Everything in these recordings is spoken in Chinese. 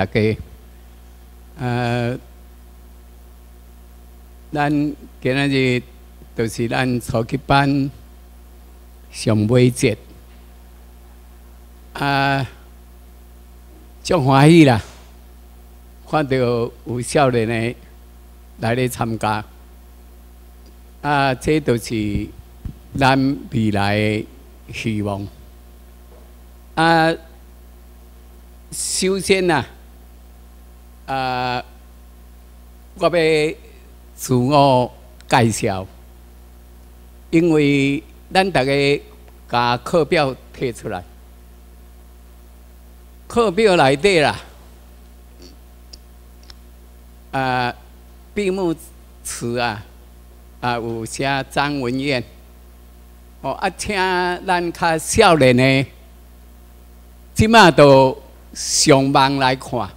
大家，呃，咱今仔日就是咱初级班上尾节，啊，足欢喜啦！看到有少年的来咧参加，啊，这都是咱未来的希望。啊，首先呐，啊，我要自我介绍，因为咱大家把课表贴出来，课表内底啦。啊，闭幕词啊，啊有写张文燕，哦啊，请咱较少年的，即马都上网来看，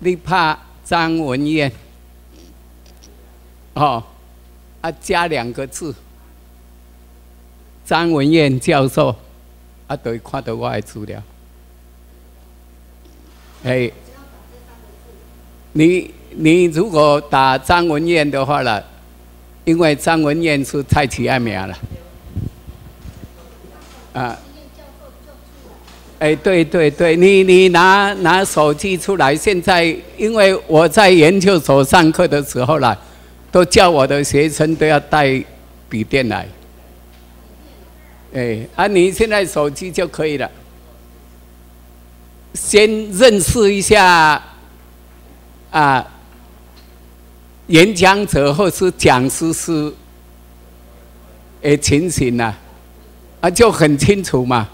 你拍张文燕，哦，啊加两个字，张文燕教授，啊都会看到我的资料，哎。你你如果打张文燕的话了，因为张文燕是太起爱名了，啊，哎，对对对，你你拿拿手机出来，现在因为我在研究所上课的时候了，都叫我的学生都要带笔电来，哎，啊，你现在手机就可以了，先认识一下。啊，演讲者或是讲师是哎情形呐，啊就很清楚嘛，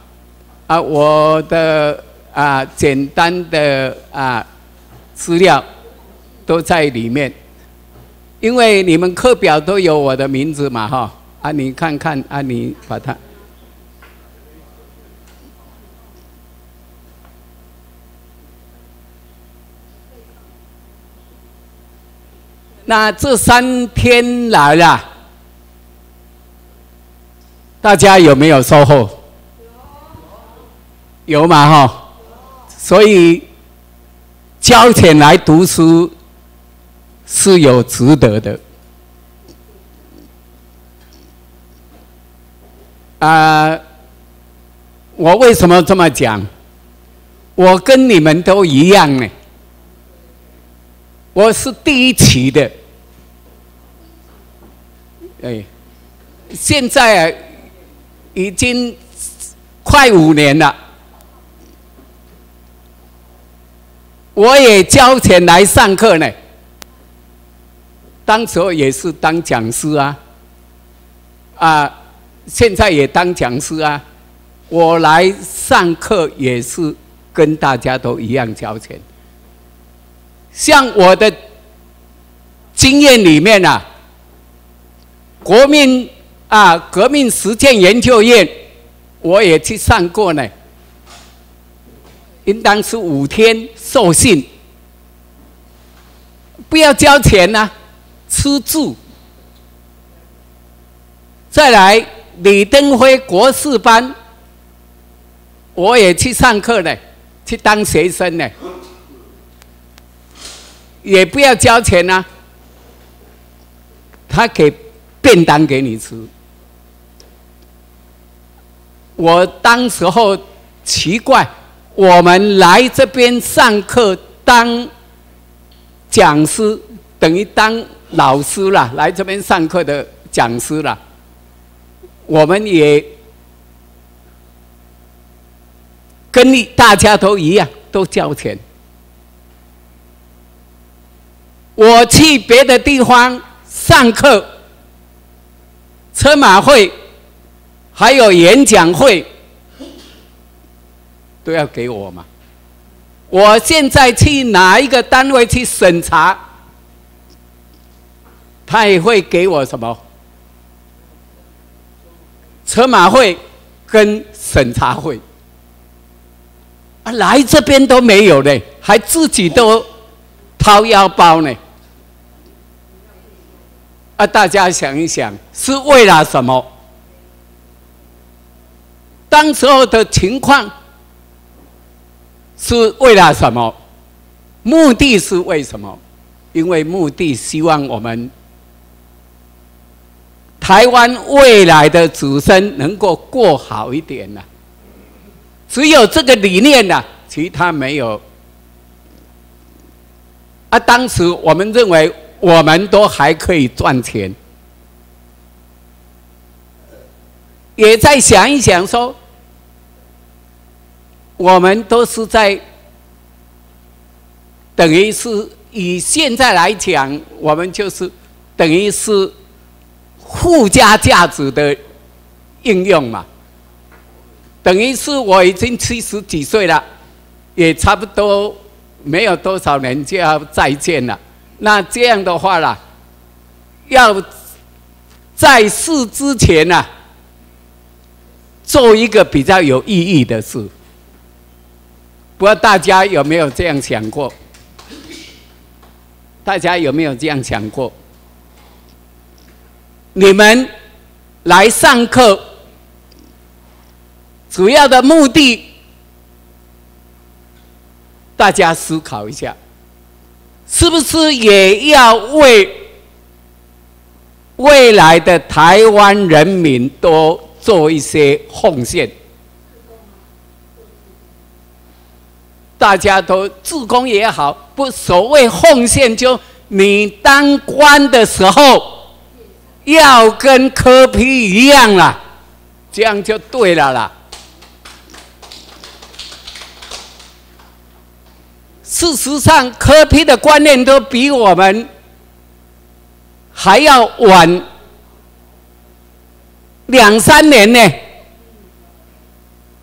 啊我的啊简单的啊资料都在里面，因为你们课表都有我的名字嘛哈，啊你看看啊你把它。那这三天来了，大家有没有收获？有，嘛哈？所以交钱来读书是有值得的。啊，我为什么这么讲？我跟你们都一样呢。我是第一期的，哎，现在已经快五年了，我也交钱来上课呢。当时候也是当讲师啊，啊，现在也当讲师啊。我来上课也是跟大家都一样交钱。像我的经验里面啊，国民啊革命实践研究院，我也去上过呢，应当是五天受训，不要交钱呐，吃住。再来李登辉国士班，我也去上课呢，去当学生呢。也不要交钱呐，他给便当给你吃。我当时候奇怪，我们来这边上课当讲师，等于当老师了。来这边上课的讲师了，我们也跟你大家都一样，都交钱。我去别的地方上课、车马会，还有演讲会，都要给我嘛。我现在去哪一个单位去审查，他也会给我什么？车马会跟审查会啊，来这边都没有嘞，还自己都掏腰包呢。啊，大家想一想，是为了什么？当时候的情况是为了什么？目的是为什么？因为目的希望我们台湾未来的子孙能够过好一点呐。只有这个理念呐，其他没有。啊，当时我们认为我们都还可以赚钱，也在想一想说，我们都是在等于是以现在来讲，我们就是等于是附加价值的应用嘛。等于是我已经七十几岁了，也差不多没有多少年就要再见了。那这样的话啦，要在世之前呢，做一个比较有意义的事。不知道大家有没有这样想过？大家有没有这样想过？你们来上课。主要的目的，大家思考一下，是不是也要为未来的台湾人民多做一些奉献？大家都自工也好，不所谓奉献，就你当官的时候，要跟科批一样啦，这样就对了啦。事实上，科批的观念都比我们还要晚两三年呢。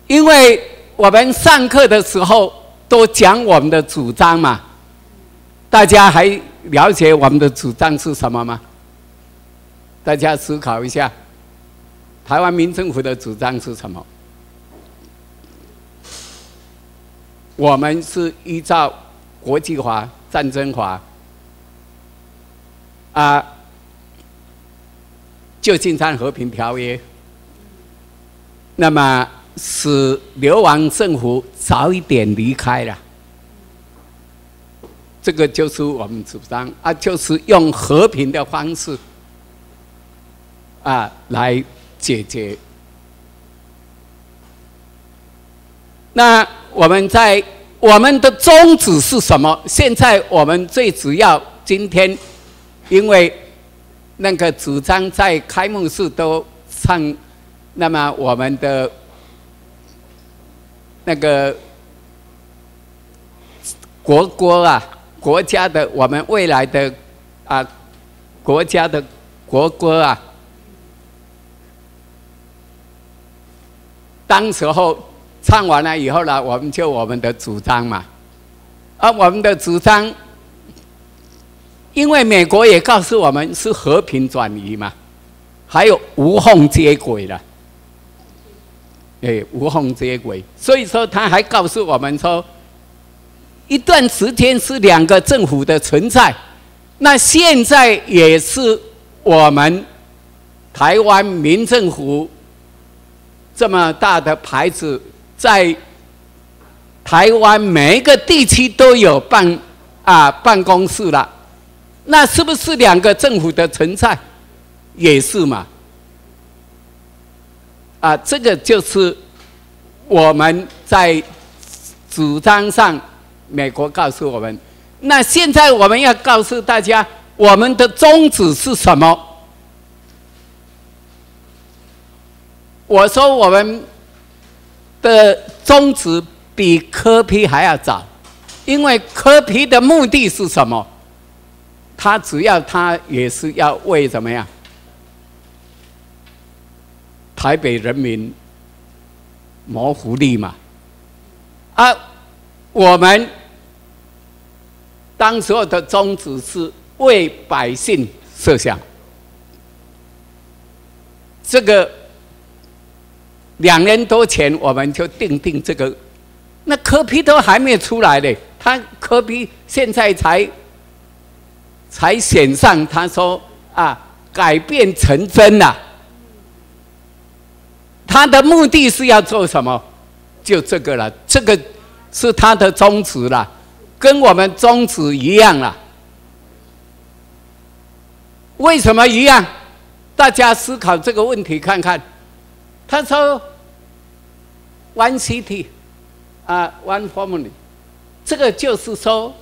因为我们上课的时候都讲我们的主张嘛，大家还了解我们的主张是什么吗？大家思考一下，台湾民政府的主张是什么？我们是依照。国际法、战争法，啊，《旧金山和平条约》，那么使流亡政府早一点离开了，这个就是我们主张啊，就是用和平的方式啊来解决。那我们在。我们的宗旨是什么？现在我们最主要今天，因为那个主张在开幕式都唱，那么我们的那个国歌啊，国家的我们未来的啊国家的国歌啊，当时候。唱完了以后呢，我们就我们的主张嘛，而我们的主张，因为美国也告诉我们是和平转移嘛，还有无缝接轨了，哎，无缝接轨，所以说他还告诉我们说，一段时间是两个政府的存在，那现在也是我们台湾民政府这么大的牌子。在台湾每一个地区都有办啊办公室了，那是不是两个政府的存在？也是嘛。啊，这个就是我们在主张上，美国告诉我们。那现在我们要告诉大家，我们的宗旨是什么？我说我们。的宗旨比科批还要早，因为科批的目的是什么？他只要他也是要为怎么样？台北人民谋福利嘛。啊，我们当时候的宗旨是为百姓设想，这个。两年多前，我们就定定这个，那科批都还没有出来呢，他科批现在才才选上，他说啊，改变成真了。他的目的是要做什么？就这个了，这个是他的宗旨了。跟我们宗旨一样了。为什么一样？大家思考这个问题看看。他说：“One city，啊，one family。”这个就是说，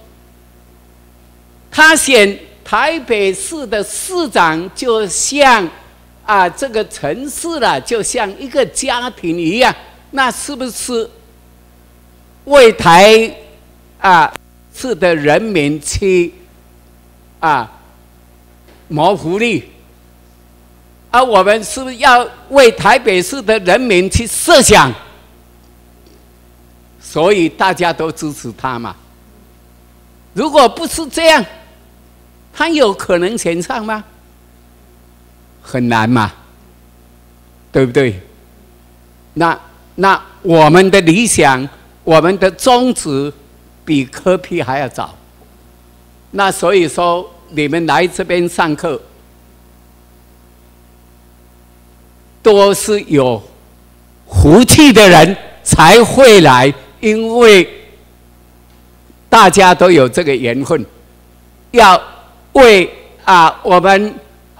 他选台北市的市长，就像啊，这个城市了，就像一个家庭一样。那是不是为台啊市的人民去啊？谋福利，而我们是不是要为台北市的人民去设想？所以大家都支持他嘛。如果不是这样，他有可能选上吗？很难嘛，对不对？那那我们的理想，我们的宗旨，比科批还要早。那所以说。你们来这边上课，都是有福气的人才会来，因为大家都有这个缘分，要为啊我们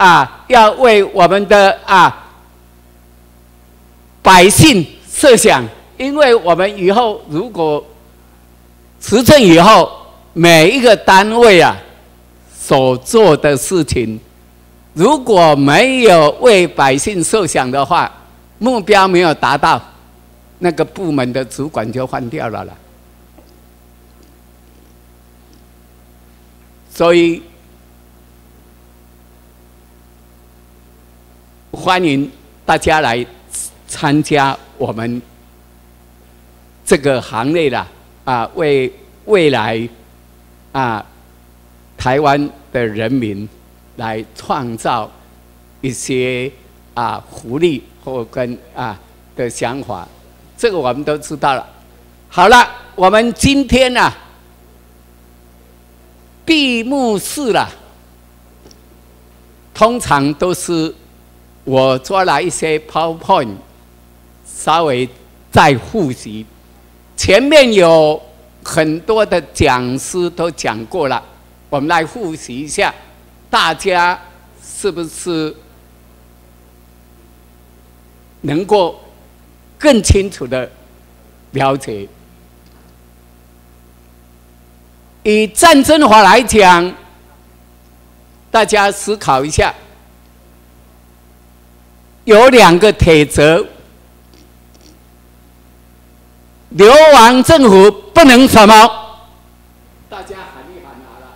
啊要为我们的啊百姓设想，因为我们以后如果执政以后，每一个单位啊。所做的事情，如果没有为百姓设想的话，目标没有达到，那个部门的主管就换掉了了。所以，欢迎大家来参加我们这个行列了啊！为未来啊！台湾的人民来创造一些啊福利或跟啊的想法，这个我们都知道了。好了，我们今天呢闭幕式了，通常都是我做了一些 PowerPoint，稍微再复习。前面有很多的讲师都讲过了。我们来复习一下，大家是不是能够更清楚的了解？以战争法来讲，大家思考一下，有两个铁则：流亡政府不能什么？大家喊一喊来了。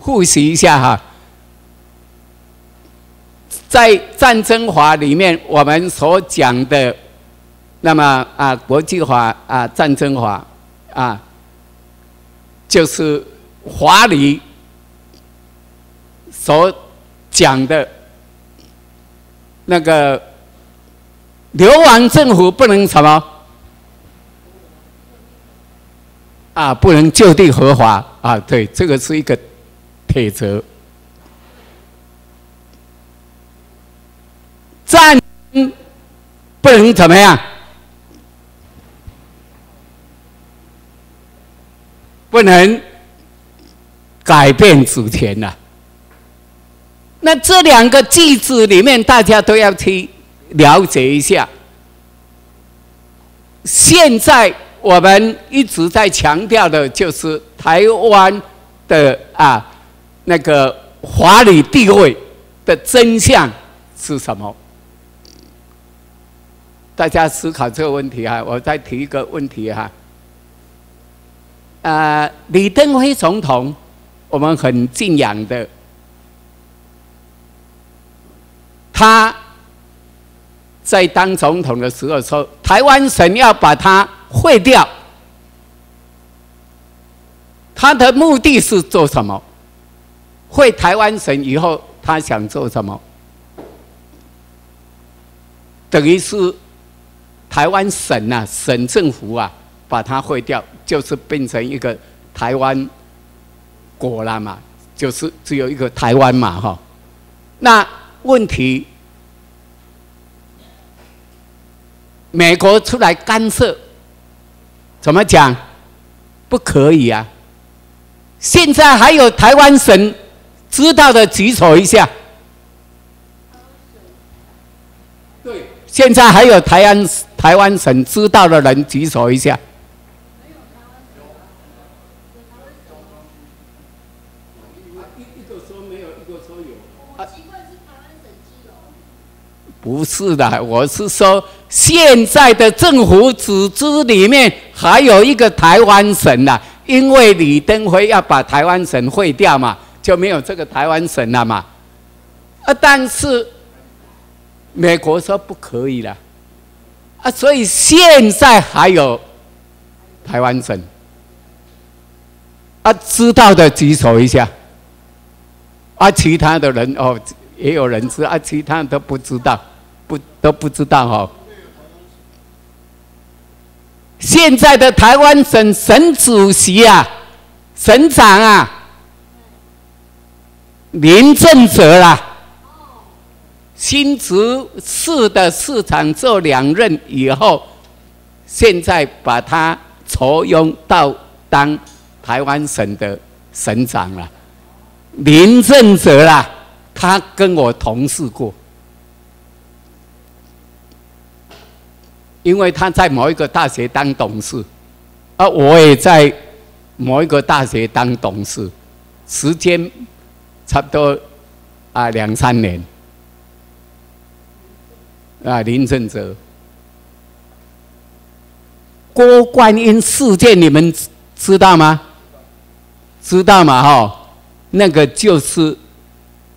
复习一下哈，在战争法里面，我们所讲的，那么啊，国际法啊，战争法啊，就是法理所讲的那个流亡政府不能什么啊，不能就地合法啊，对，这个是一个。铁则，战不能怎么样？不能改变主权呐。那这两个句子里面，大家都要去了解一下。现在我们一直在强调的就是台湾的啊。那个华理地位的真相是什么？大家思考这个问题啊！我再提一个问题哈。呃，李登辉总统，我们很敬仰的，他在当总统的时候说，台湾省要把它废掉，他的目的是做什么？会台湾省以后，他想做什么？等于是台湾省啊，省政府啊，把它毁掉，就是变成一个台湾国了嘛，就是只有一个台湾嘛，哈。那问题，美国出来干涉，怎么讲？不可以啊！现在还有台湾省知道的举手一下。对，现在还有台湾台湾省知道的人举手一下。不是的，我是说，现在的政府组织里面还有一个台湾省呐，因为李登辉要把台湾省废掉嘛，就没有这个台湾省了嘛。啊，但是美国说不可以了，啊，所以现在还有台湾省。啊，知道的举手一下。啊，其他的人哦，也有人知，啊，其他都不知道。都不知道哈。现在的台湾省省主席啊，省长啊，林正泽啦，新竹市的市长做两任以后，现在把他抽用到当台湾省的省长了。林正泽啦，他跟我同事过。因为他在某一个大学当董事，啊，我也在某一个大学当董事，时间差不多啊两三年。啊，林正哲，郭冠英事件你们知道吗？知道吗？哈，那个就是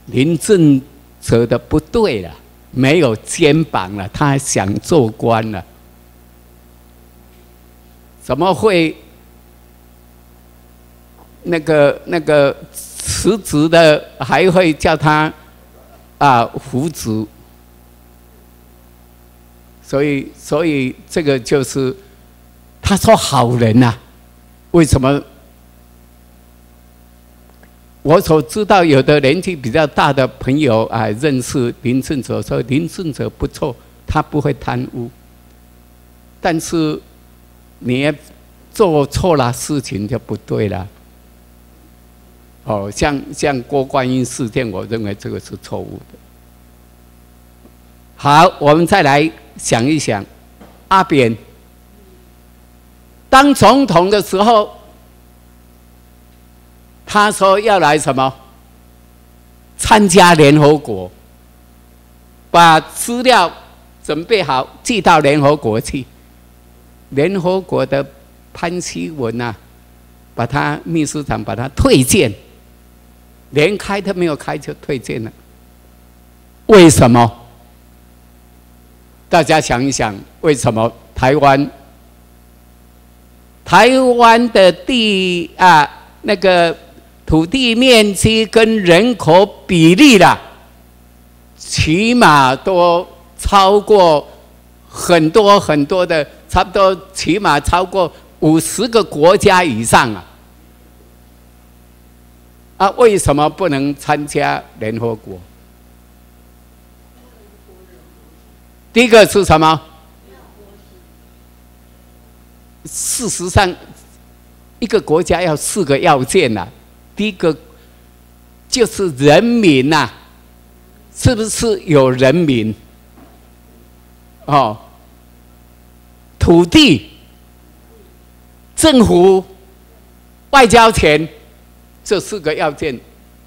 林正哲的不对了，没有肩膀了，他想做官了。怎么会那个那个辞职的还会叫他啊扶植？所以所以这个就是他说好人呐，为什么？我所知道有的年纪比较大的朋友啊，认识林正哲，说林正哲不错，他不会贪污，但是。你做错了事情就不对了。哦，像像郭观音事件，我认为这个是错误的。好，我们再来想一想，阿扁当总统的时候，他说要来什么？参加联合国，把资料准备好，寄到联合国去。联合国的潘希文呐，把他秘书长把他推荐，连开都没有开就推荐了。为什么？大家想一想，为什么台湾？台湾的地啊，那个土地面积跟人口比例啦，起码都超过很多很多的。差不多起码超过五十个国家以上啊！啊，为什么不能参加联合国？第一个是什么？事实上，一个国家要四个要件呐。第一个就是人民呐，是不是有人民？哦。土地、政府、外交权，这四个要件，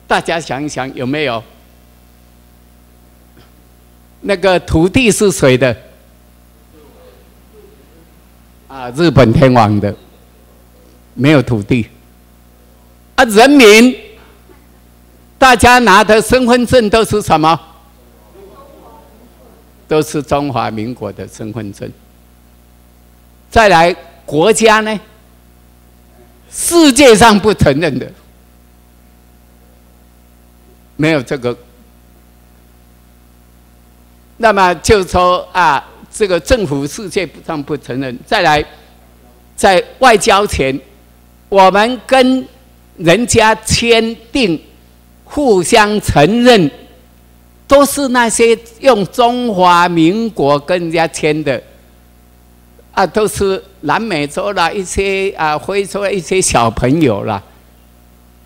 大家想一想有没有？那个土地是谁的？啊，日本天皇的，没有土地。啊，人民，大家拿的身份证都是什么？都是中华民国的身份证。再来国家呢？世界上不承认的，没有这个。那么就说啊，这个政府世界上不承认。再来，在外交前，我们跟人家签订、互相承认，都是那些用中华民国跟人家签的。啊，都是南美洲啦，一些啊，非洲一些小朋友啦，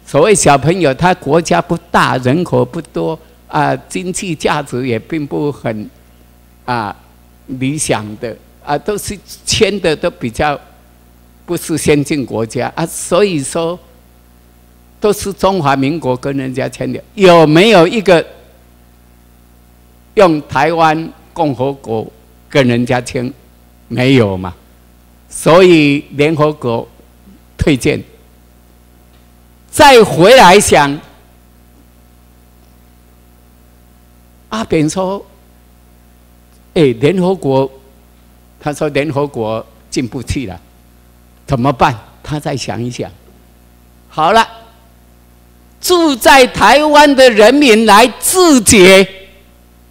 所谓小朋友，他国家不大，人口不多啊，经济价值也并不很啊理想的啊，都是签的都比较不是先进国家啊，所以说都是中华民国跟人家签的，有没有一个用台湾共和国跟人家签？没有嘛？所以联合国推荐。再回来想，阿扁说：“哎，联合国，他说联合国进不去了，怎么办？”他再想一想，好了，住在台湾的人民来自决，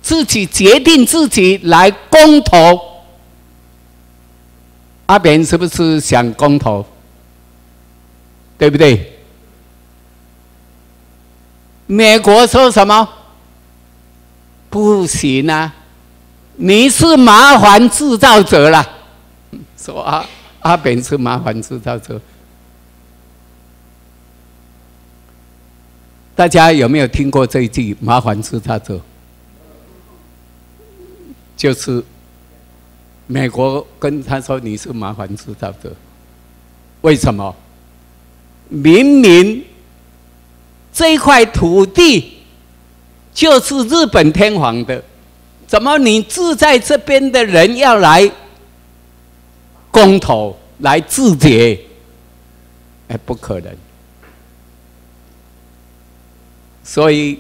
自己决定自己来公投。阿扁是不是想公投？对不对？美国说什么？不行啊！你是麻烦制造者了。说阿阿扁是麻烦制造者。大家有没有听过这一句“麻烦制造者”？就是美国跟他说你是麻烦制造者。为什么？明明。这块土地就是日本天皇的，怎么你住在这边的人要来公投来自决？哎，不可能。所以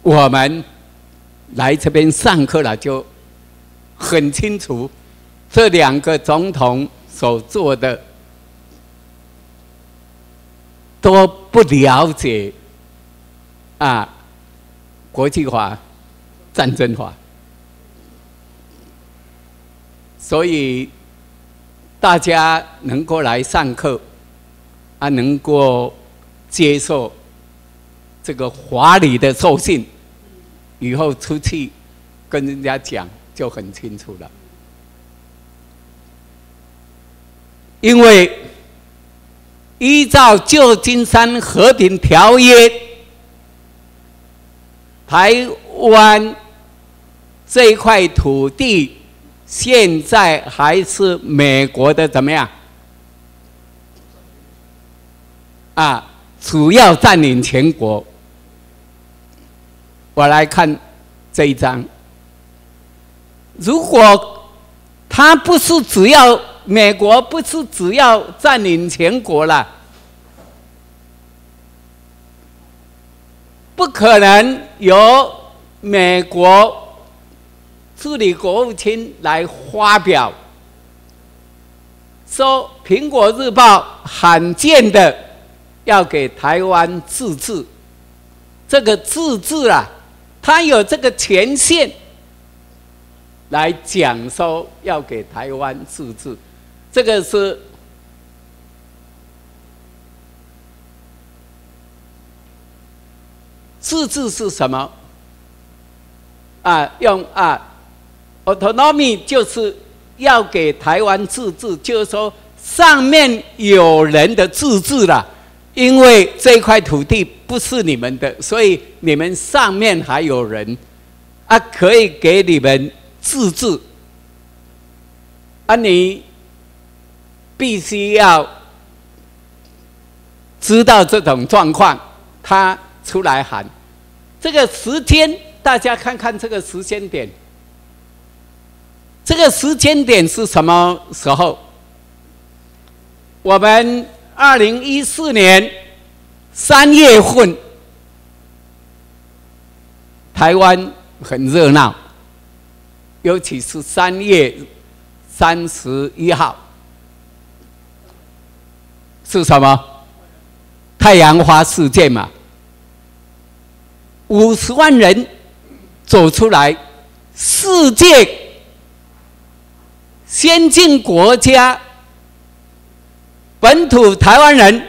我们来这边上课了，就很清楚这两个总统所做的。都不了解啊，国际化、战争化，所以大家能够来上课，啊，能够接受这个华理的授信，以后出去跟人家讲就很清楚了，因为。依照旧金山和平条约，台湾这块土地现在还是美国的怎么样？啊，主要占领全国。我来看这一张，如果他不是只要。美国不是只要占领全国了，不可能由美国助理国务卿来发表说《苹果日报》罕见的要给台湾自治，这个自治啊，他有这个权限来讲说要给台湾自治。这个是自治是什么？啊，用啊，autonomy 就是要给台湾自治，就是说上面有人的自治了，因为这块土地不是你们的，所以你们上面还有人啊，可以给你们自治啊，你。必须要知道这种状况，他出来喊。这个时间，大家看看这个时间点。这个时间点是什么时候？我们二零一四年三月份，台湾很热闹，尤其是三月三十一号。是什么？太阳花事件嘛，五十万人走出来，世界先进国家本土台湾人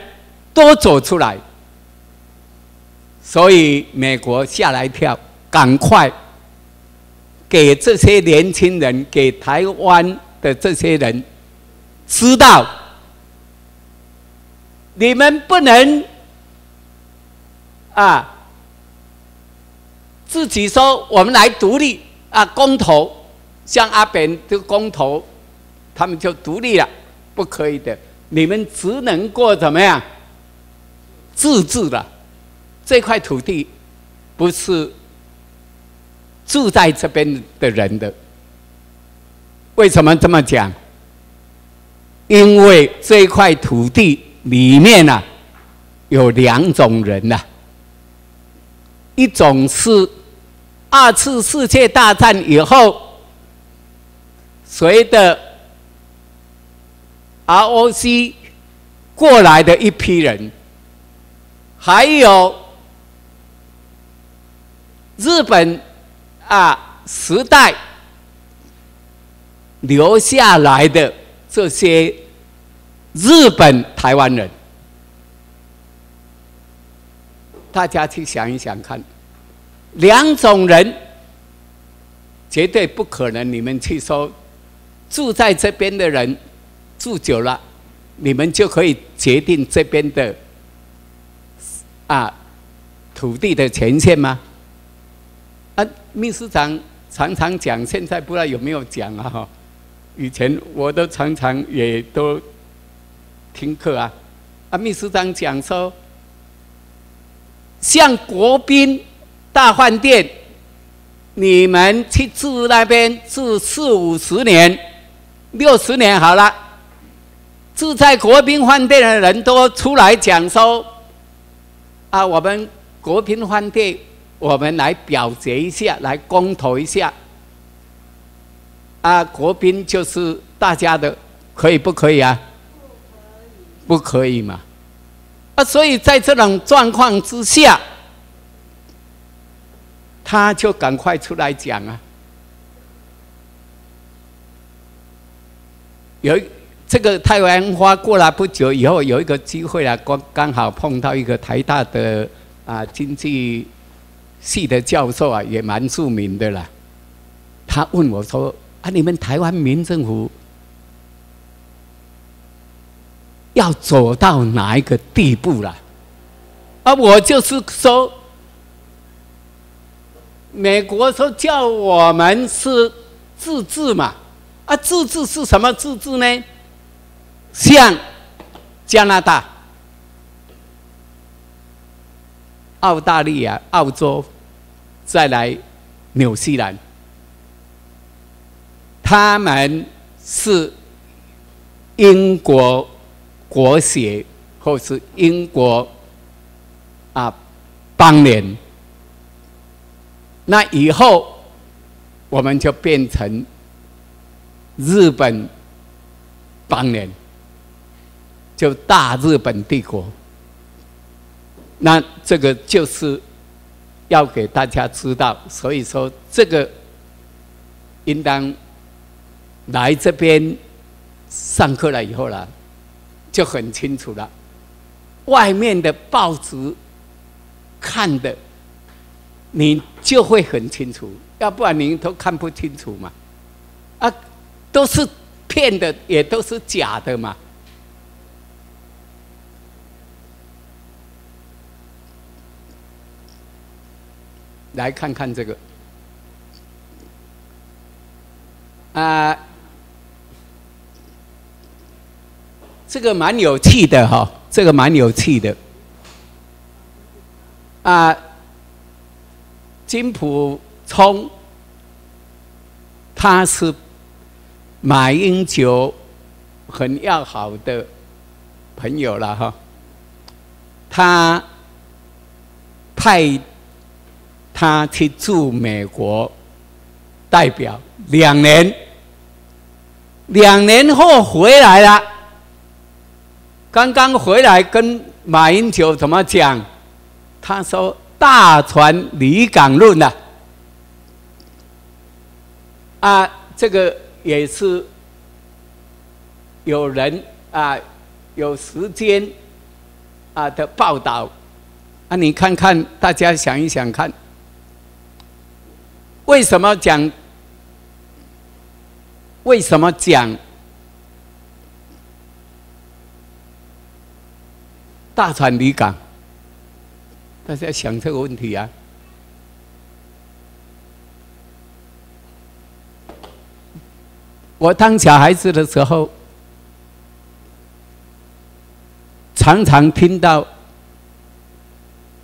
都走出来，所以美国吓了一跳，赶快给这些年轻人，给台湾的这些人知道。你们不能啊，自己说我们来独立啊，公投，像阿扁这个公投，他们就独立了，不可以的。你们只能过怎么样？自治的这块土地，不是住在这边的人的。为什么这么讲？因为这块土地里面呢，有两种人呐。一种是二次世界大战以后，随着 ROC 过来的一批人，还有日本啊时代留下来的这些日本台湾人。大家去想一想看，两种人绝对不可能。你们去说住在这边的人住久了，你们就可以决定这边的啊土地的权限吗？秘书长常常讲，现在不知道有没有讲啊？哈，以前我都常常也都听课啊。啊，秘书长讲说。像国宾大饭店，你们去住那边住四五十年、六十年好了。住在国宾饭店的人都出来讲说：“啊，我们国宾饭店，我们来表决一下，来公投一下。啊，国宾就是大家的，可以不可以啊？不可以嘛？”啊，所以在这种状况之下，他就赶快出来讲啊。有这个太阳花过了不久以后，有一个机会啊，刚刚好碰到一个台大的啊经济系的教授啊，也蛮著名的啦。他问我说：“啊，你们台湾民政府？”要走到哪一个地步了？啊，我就是说，美国说叫我们是自治嘛，啊，自治是什么自治呢？像加拿大、澳大利亚、澳洲，再来纽西兰，他们是英国。国血或是英国啊邦联，那以后我们就变成日本邦联，就大日本帝国。那这个就是要给大家知道，所以说这个应当来这边上课了以后了。就很清楚了，外面的报纸看的，你就会很清楚，要不然您都看不清楚嘛。啊，都是骗的，也都是假的嘛。来看看这个，啊。这个蛮有趣的哈，这个蛮有趣的。啊，金普聪，他是马英九很要好的朋友了哈。他派他去驻美国代表两年，两年后回来了。刚刚回来跟马英九怎么讲？他说：“大船离港论呐，啊，这个也是有人啊，有时间啊的报道啊，你看看，大家想一想看，为什么讲？为什么讲？大船离港？大家想这个问题啊？我当小孩子的时候，常常听到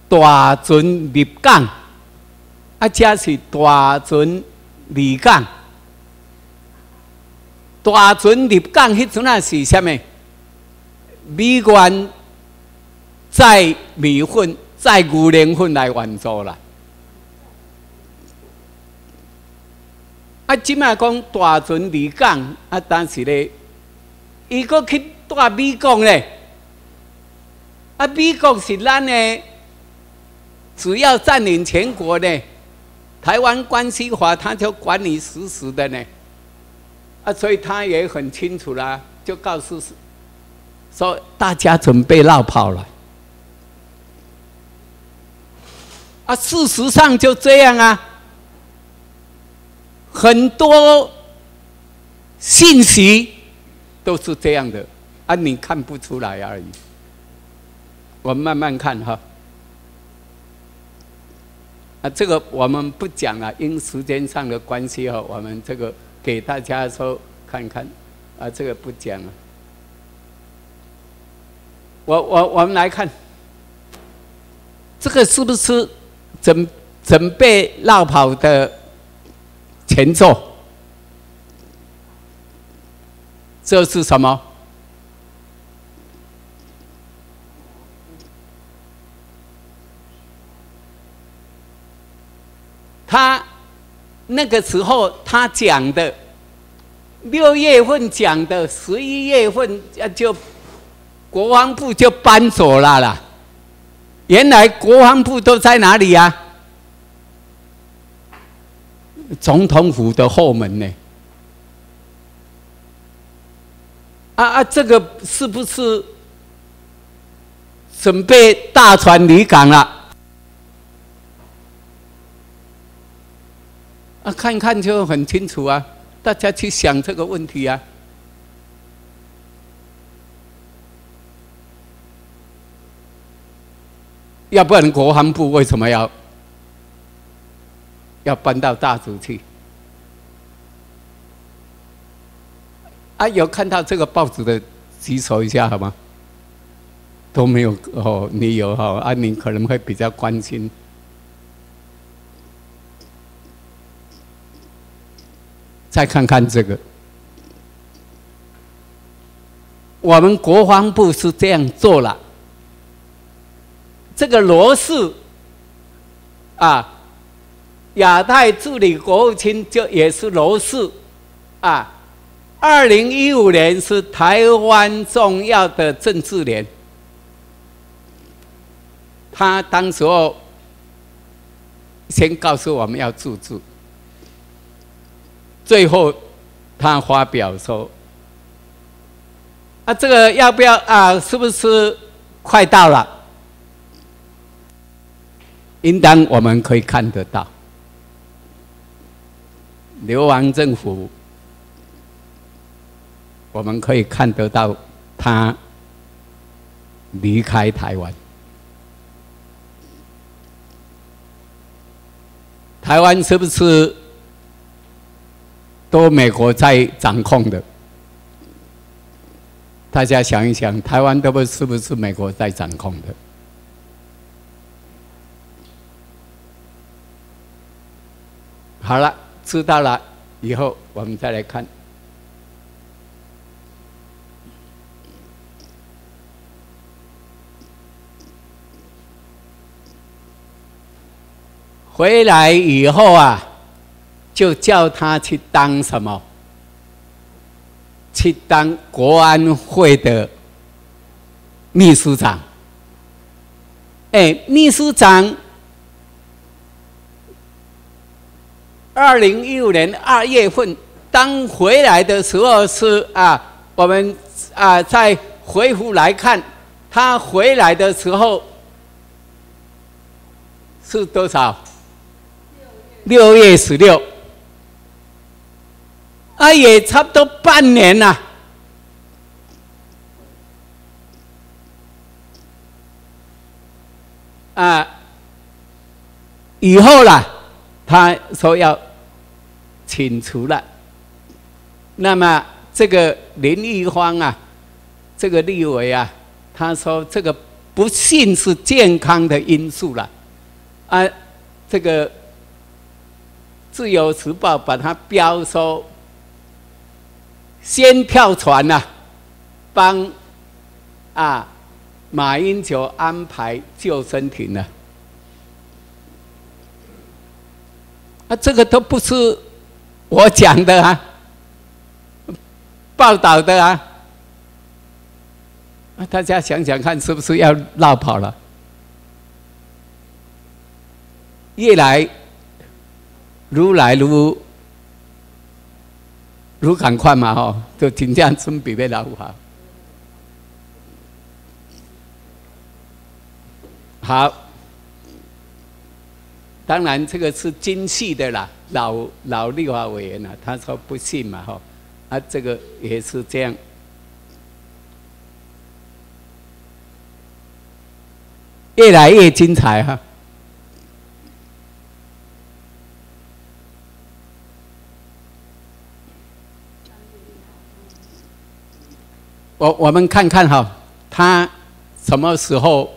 大船离港，啊，这是大船离港。大船入港迄阵啊是啥物？美元载米粉、载牛奶粉来运作啦。啊，即卖讲大船离港，啊，但是咧，伊搁去带美国咧，啊，美国是咱的主要占领全国咧，台湾关系法他就管你死死的呢，啊，所以他也很清楚啦，就告诉说大家准备绕跑了，啊，事实上就这样啊。很多信息都是这样的啊，你看不出来而已。我们慢慢看哈。啊，这个我们不讲了，因时间上的关系哈，我们这个给大家说看看啊，这个不讲了。我我我们来看，这个是不是准准备绕跑的？前奏，这是什么？他那个时候他讲的，六月份讲的，十一月份就国防部就搬走了啦。原来国防部都在哪里呀？总统府的后门呢？啊啊，这个是不是准备大船离港了？看看就很清楚啊！大家去想这个问题啊！要不然国防部为什么要？要搬到大竹去啊！有看到这个报纸的举手一下好吗？都没有哦，你有哈？啊，你可能会比较关心。再看看这个，我们国防部是这样做了。这个罗氏啊。亚太助理国务卿就也是罗氏，啊，二零一五年是台湾重要的政治年，他当时候先告诉我们要自治，最后他发表说，啊，这个要不要啊？是不是快到了？应当我们可以看得到。流亡政府，我们可以看得到他离开台湾。台湾是不是都美国在掌控的？大家想一想，台湾都不是不是美国在掌控的？好了。知道了以后，我们再来看。回来以后啊，就叫他去当什么？去当国安会的秘书长。哎，秘书长。二零一五年二月份，当回来的时候是啊，我们啊再回复来看，他回来的时候是多少？六月十六，啊，也差不多半年了。啊，以后啦，他说要请除了。那么这个林玉芳啊，这个立委啊，他说这个不幸是健康的因素了，啊，这个自由时报把它标说先跳船呐，帮啊。马英九安排救生艇了，啊，这个都不是我讲的啊，报道的啊，啊，大家想想看，是不是要绕跑了？越来如来如如赶快嘛，吼，就真正准备要绕跑。好，当然这个是精细的啦，老老立法委员呐，他说不信嘛，哈，啊，这个也是这样，越来越精彩哈。我我们看看哈，他什么时候？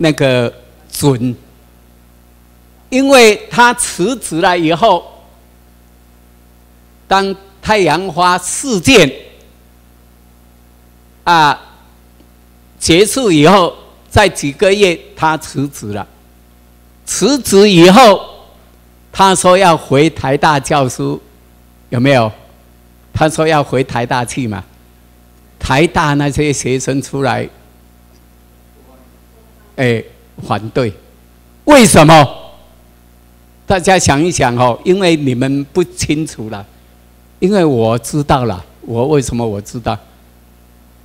那个准，因为他辞职了以后，当太阳花事件啊结束以后，在几个月他辞职了。辞职以后，他说要回台大教书，有没有？他说要回台大去嘛？台大那些学生出来。哎，反对，为什么？大家想一想哦，因为你们不清楚了，因为我知道了。我为什么我知道？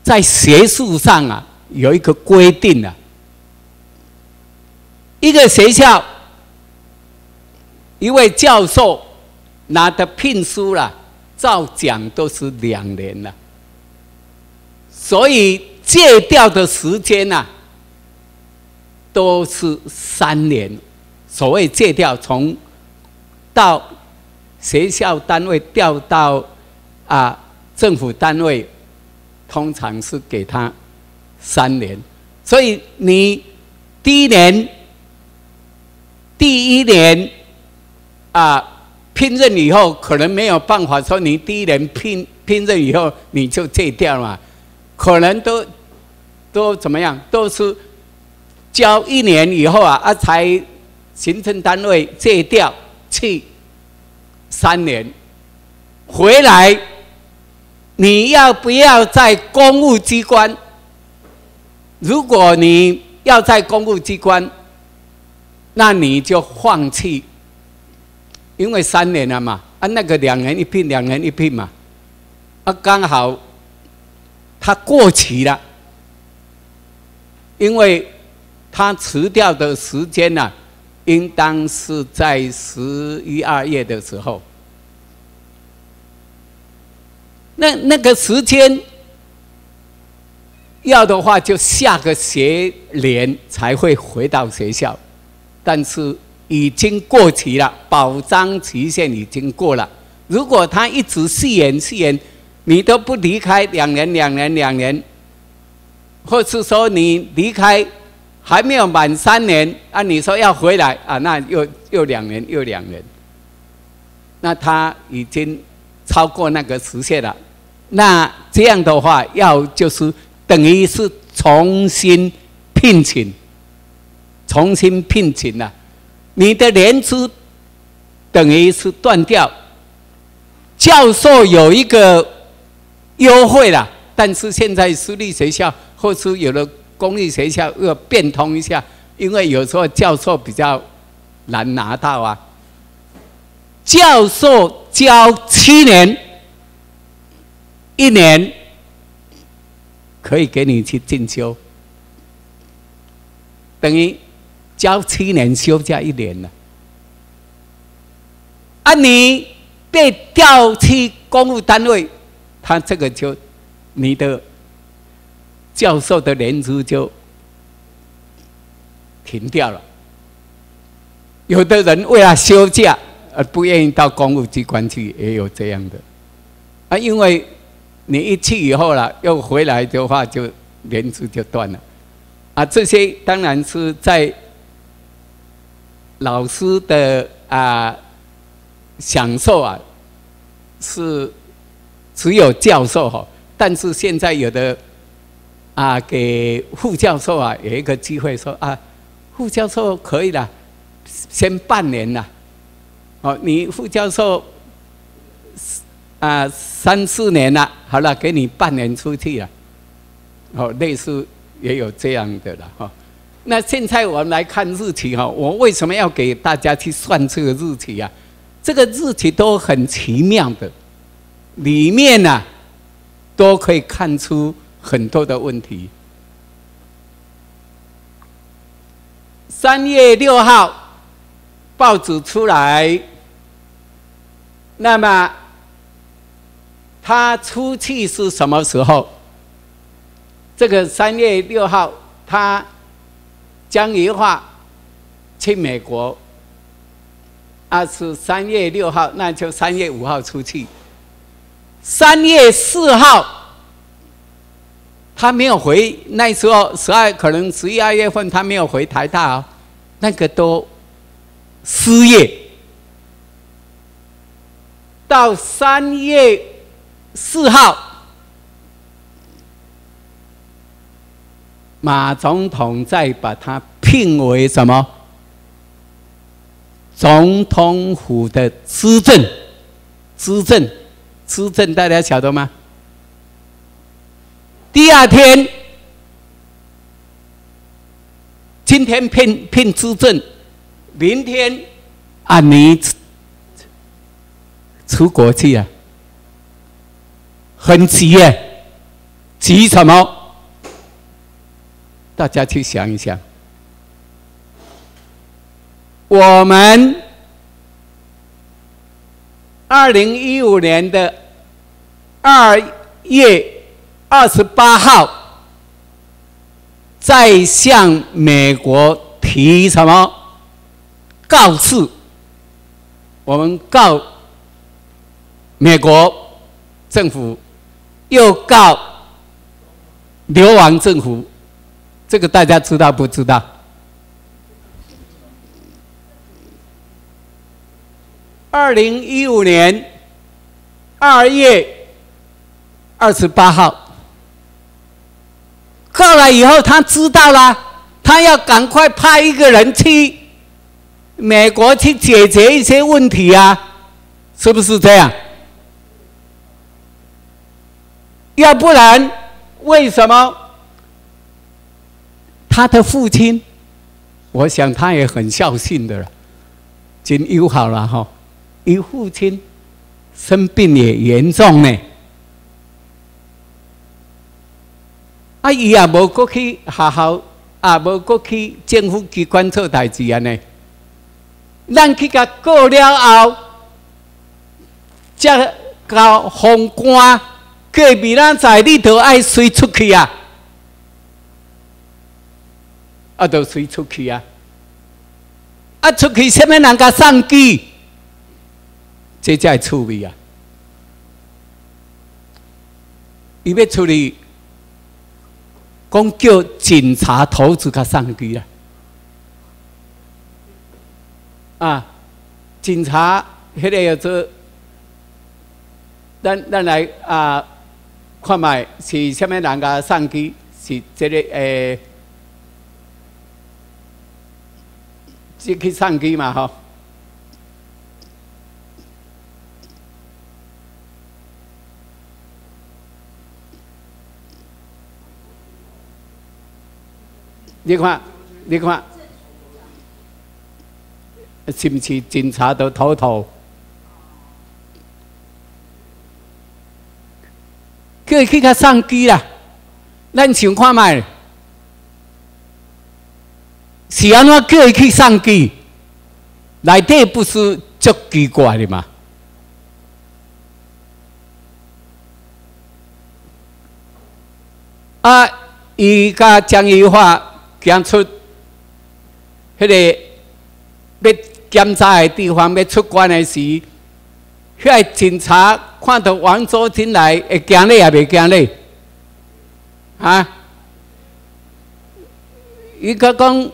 在学术上啊，有一个规定啊，一个学校一位教授拿的聘书了，照讲都是两年了，所以借调的时间呐。都是三年，所谓借调，从到学校单位调到啊政府单位，通常是给他三年。所以你第一年、第一年啊聘任以后，可能没有办法说你第一年聘聘任以后你就借调嘛，可能都都怎么样，都是。交一年以后啊，啊才行政单位借调去三年，回来你要不要在公务机关？如果你要在公务机关，那你就放弃，因为三年了嘛，啊那个两年一聘，两年一聘嘛，啊刚好他过期了，因为。他辞掉的时间呢，应当是在十一二月的时候。那那个时间要的话，就下个学年才会回到学校，但是已经过期了，保障期限已经过了。如果他一直续延续延，你都不离开两年两年两年，或是说你离开。还没有满三年啊！你说要回来啊？那又又两年又两年，那他已经超过那个时限了。那这样的话，要就是等于是重新聘请，重新聘请了。你的年资等于是断掉。教授有一个优惠了，但是现在私立学校或是有的。公立学校要变通一下，因为有时候教授比较难拿到啊。教授教七年，一年可以给你去进修，等于交七年休假一年了。啊，你被调去公务单位，他这个就你的。教授的年资就停掉了。有的人为了休假而不愿意到公务机关去，也有这样的。啊，因为你一去以后了，又回来的话，就年资就断了。啊，这些当然是在老师的啊享受啊，是只有教授哈。但是现在有的啊，给副教授啊有一个机会说啊，副教授可以了。先半年了，哦，你副教授啊三四年了，好了，给你半年出去了，哦，类似也有这样的了哈。那现在我们来看日期哈，我为什么要给大家去算这个日期呀？这个日期都很奇妙的，里面呢都可以看出很多的问题。三月六号。报纸出来，那么他出去是什么时候？这个三月六号，他江宜桦去美国，啊是三月六号，那就三月五号出去。三月四号，他没有回，那时候十二可能十一二月份他没有回台大哦，那个都。失业到三月四号，马总统再把他聘为什么？总统府的资政，资政，资政，大家晓得吗？第二天，今天聘聘资政。明天啊，你出国去啊？很急耶，急什么？大家去想一想。我们二零一五年的二月二十八号，在向美国提什么？告示，我们告美国政府，又告流亡政府，这个大家知道不知道？二零一五年二月二十八号，告了以后，他知道了，他要赶快派一个人去。美国去解决一些问题啊，是不是这样？要不然，为什么他的父亲？我想他也很孝顺的了，真友好了哈。因父亲生病也严重呢，啊，伊也无过去学校，也无过去政府机关做代志啊呢。咱去甲过了后，才到封官，隔壁咱在里头爱随出去啊，啊，都随出去啊，啊，出去什么人甲送机？这才趣味啊！伊要出去，讲叫警察头子甲送机啊。啊，警察迄个要做，咱咱来啊，看卖是虾米人甲送机？是这个诶，即去送机嘛？吼。你看，你看。是不是警察都偷偷？叫去甲送机啦！咱想看卖，是安怎叫伊去送机？内底不是足奇怪的吗？啊，伊甲江宜桦讲出迄个要检查的地方要出关的时，迄个警察看到王周进来，会惊你也袂惊你？啊？伊甲讲，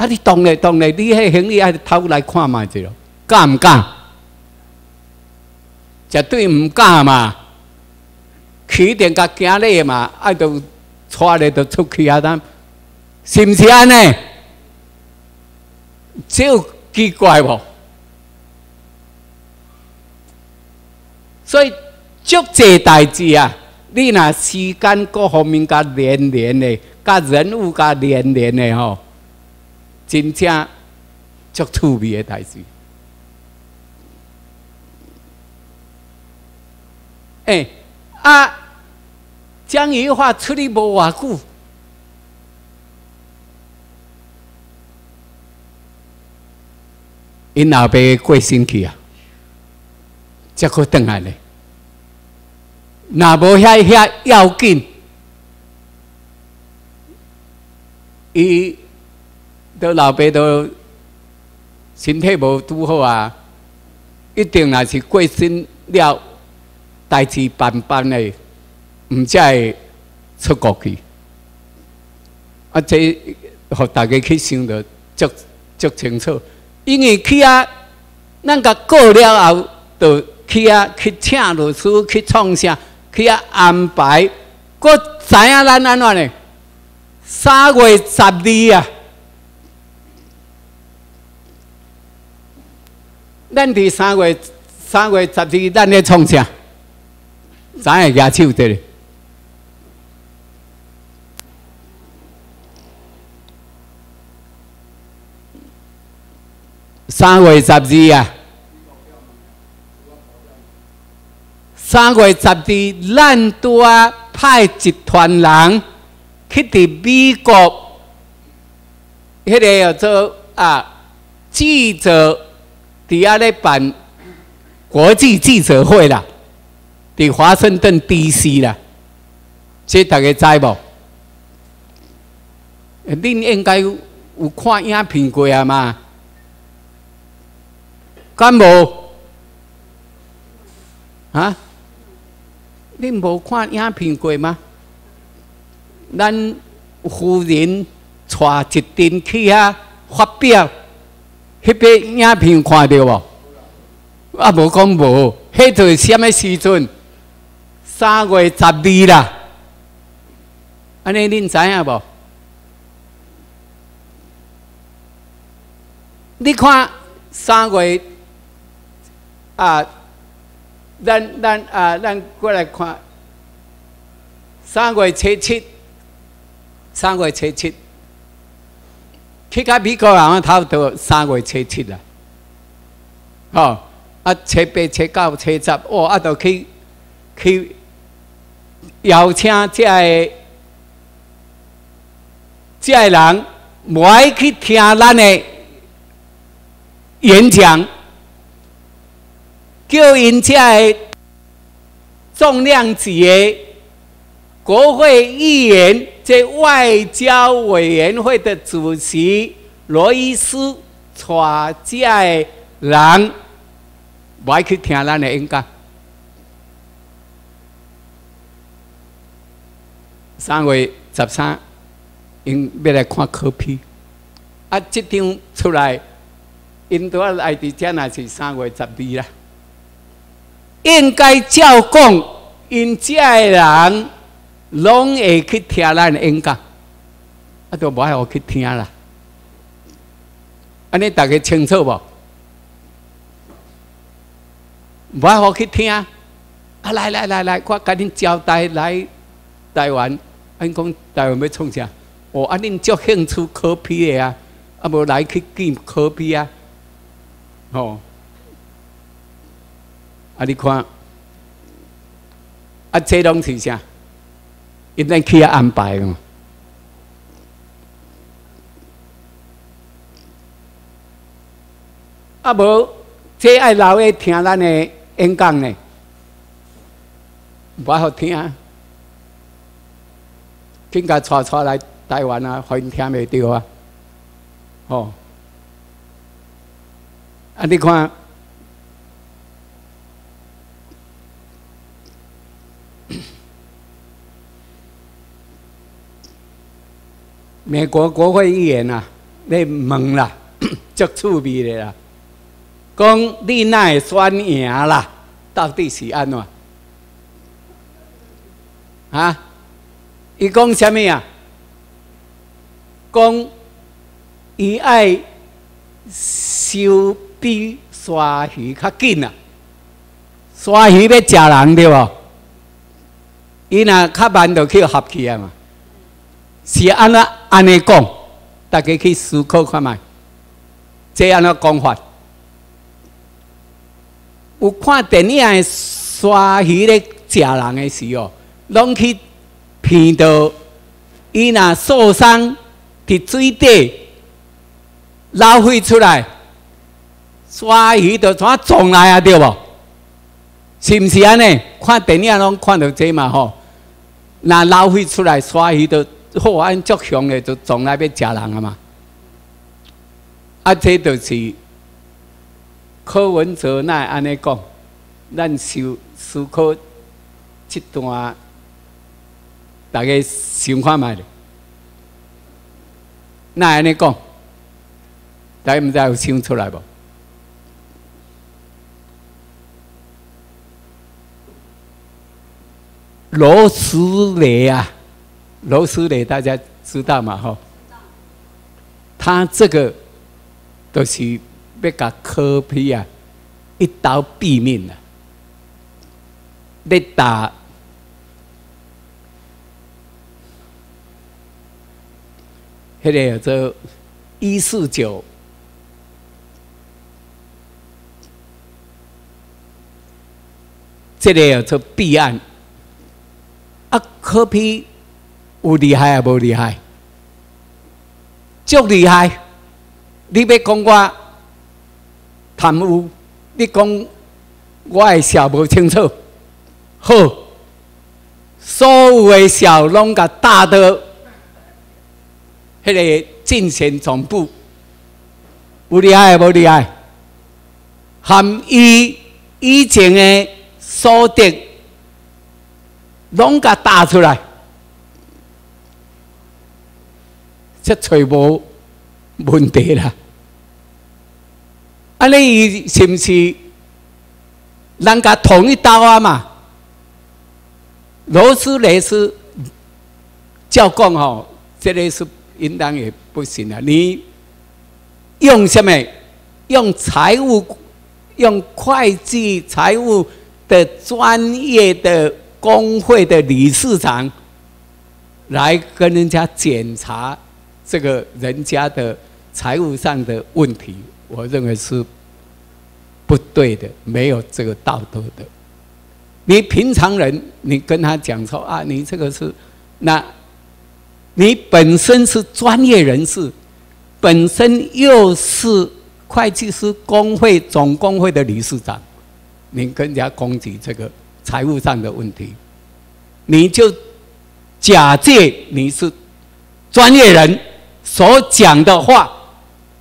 啊你动咧动咧，你迄行李爱偷来看嘛者咯？敢毋敢？绝对毋敢嘛！起点甲惊你嘛，爱都带咧都出去啊！咱是毋是安尼？有奇怪无？所以足济代志啊！你若时间各方面甲连连的，甲人物甲连连的吼，真正足趣味的代志。哎啊！江宜桦出去无偌久，因老爸过身去啊，才可转来咧。若无遐遐要紧，伊都老爸都身体无拄好啊，一定也是过身了，代志办办的，毋会出国去。啊，这互大家去想着足足清楚，因为去啊，咱甲过了后，就去啊去请律师去创啥。去啊安排，佫知影咱安怎呢？三月十二啊，咱伫三月三月十二，咱咧创啥？知影举手的？三月十二啊！三月十二，咱拄啊派一团人去伫美国，迄个叫做啊记者伫遐咧办国际记者会啦，伫华盛顿 D.C. 啦，这大家知无？恁应该有看影片过啊嘛？敢无？啊？恁无看影片过吗？咱夫人带一阵去啊发表，迄个影片看到无？啊，无讲无，迄是什么时阵？三月十二啦，安尼恁知影无？你看三月啊？咱咱啊，咱过来看，三月初七，三月初七，去到美国人差不多三月初七啦，哦，啊，初八、初九、初十，哦，啊，都去去邀请这个这个人，无爱去听咱的演讲。叫因这重量级的国会议员，这外交委员会的主席罗伊斯，带这人，爱去听咱的演讲。三月十三，因要来看科批，啊，这张出来，因都要来伫遮，那是三月十二啦。应该照讲，因遮个人拢会去听咱演讲，啊，都无爱我去听啦。安尼大家清楚无？无爱我去听。啊，来来来来，我甲恁交代来台湾。因讲台湾要创啥？哦，啊，恁足兴趣科批的啊，啊，无来去见科批啊，吼。啊！你看，啊，这拢是啥？因咱去安排哦。啊，无这爱留诶听咱的演讲呢，不好听。啊。紧甲带带来台湾啊，互因听袂着啊。哦，啊，你看，美国国会议员啊，你问啦，足趣味的啦，讲你那选赢啦，到底是安怎？啊？伊讲什么啊？讲伊爱收比鲨鱼较紧啊！鲨鱼要食人对无？伊若较慢就去合起啊嘛。是安怎安尼讲？大家去思考看觅，这安怎讲法？有看电影的刷鱼咧食人的时候，拢去。骗到伊若受伤，伫水底捞血出来，鲨鱼就怎撞来啊？对无？是毋是安尼？看电影拢看到这嘛吼？那捞血出来，鲨鱼就好安足凶的，就从来要食人啊嘛！啊，这就是柯文哲那安尼讲，咱思思考这段。大家想看卖的，那安尼讲，大家毋知有想出来无？罗斯雷啊，罗斯雷大家知道嘛？吼，他这个都是要甲科比啊一刀毙命了，要打。迄个叫做一四九，这个叫做弊案。啊，科批有厉害啊，无厉害？足厉害！你要讲我贪污，你讲我的小无清楚。好，所有的小拢甲大的。迄个进行总部有厉害无厉害？含伊以前的所得拢甲打出来，这找无问题啦。安尼是毋是人家同一刀啊嘛？罗斯雷斯教讲吼，这个是。应当也不行了。你用什么？用财务、用会计、财务的专业的工会的理事长来跟人家检查这个人家的财务上的问题，我认为是不对的，没有这个道德的。你平常人，你跟他讲说啊，你这个是那。你本身是专业人士，本身又是会计师工会总工会的理事长，你跟人家攻击这个财务上的问题，你就假借你是专业人所讲的话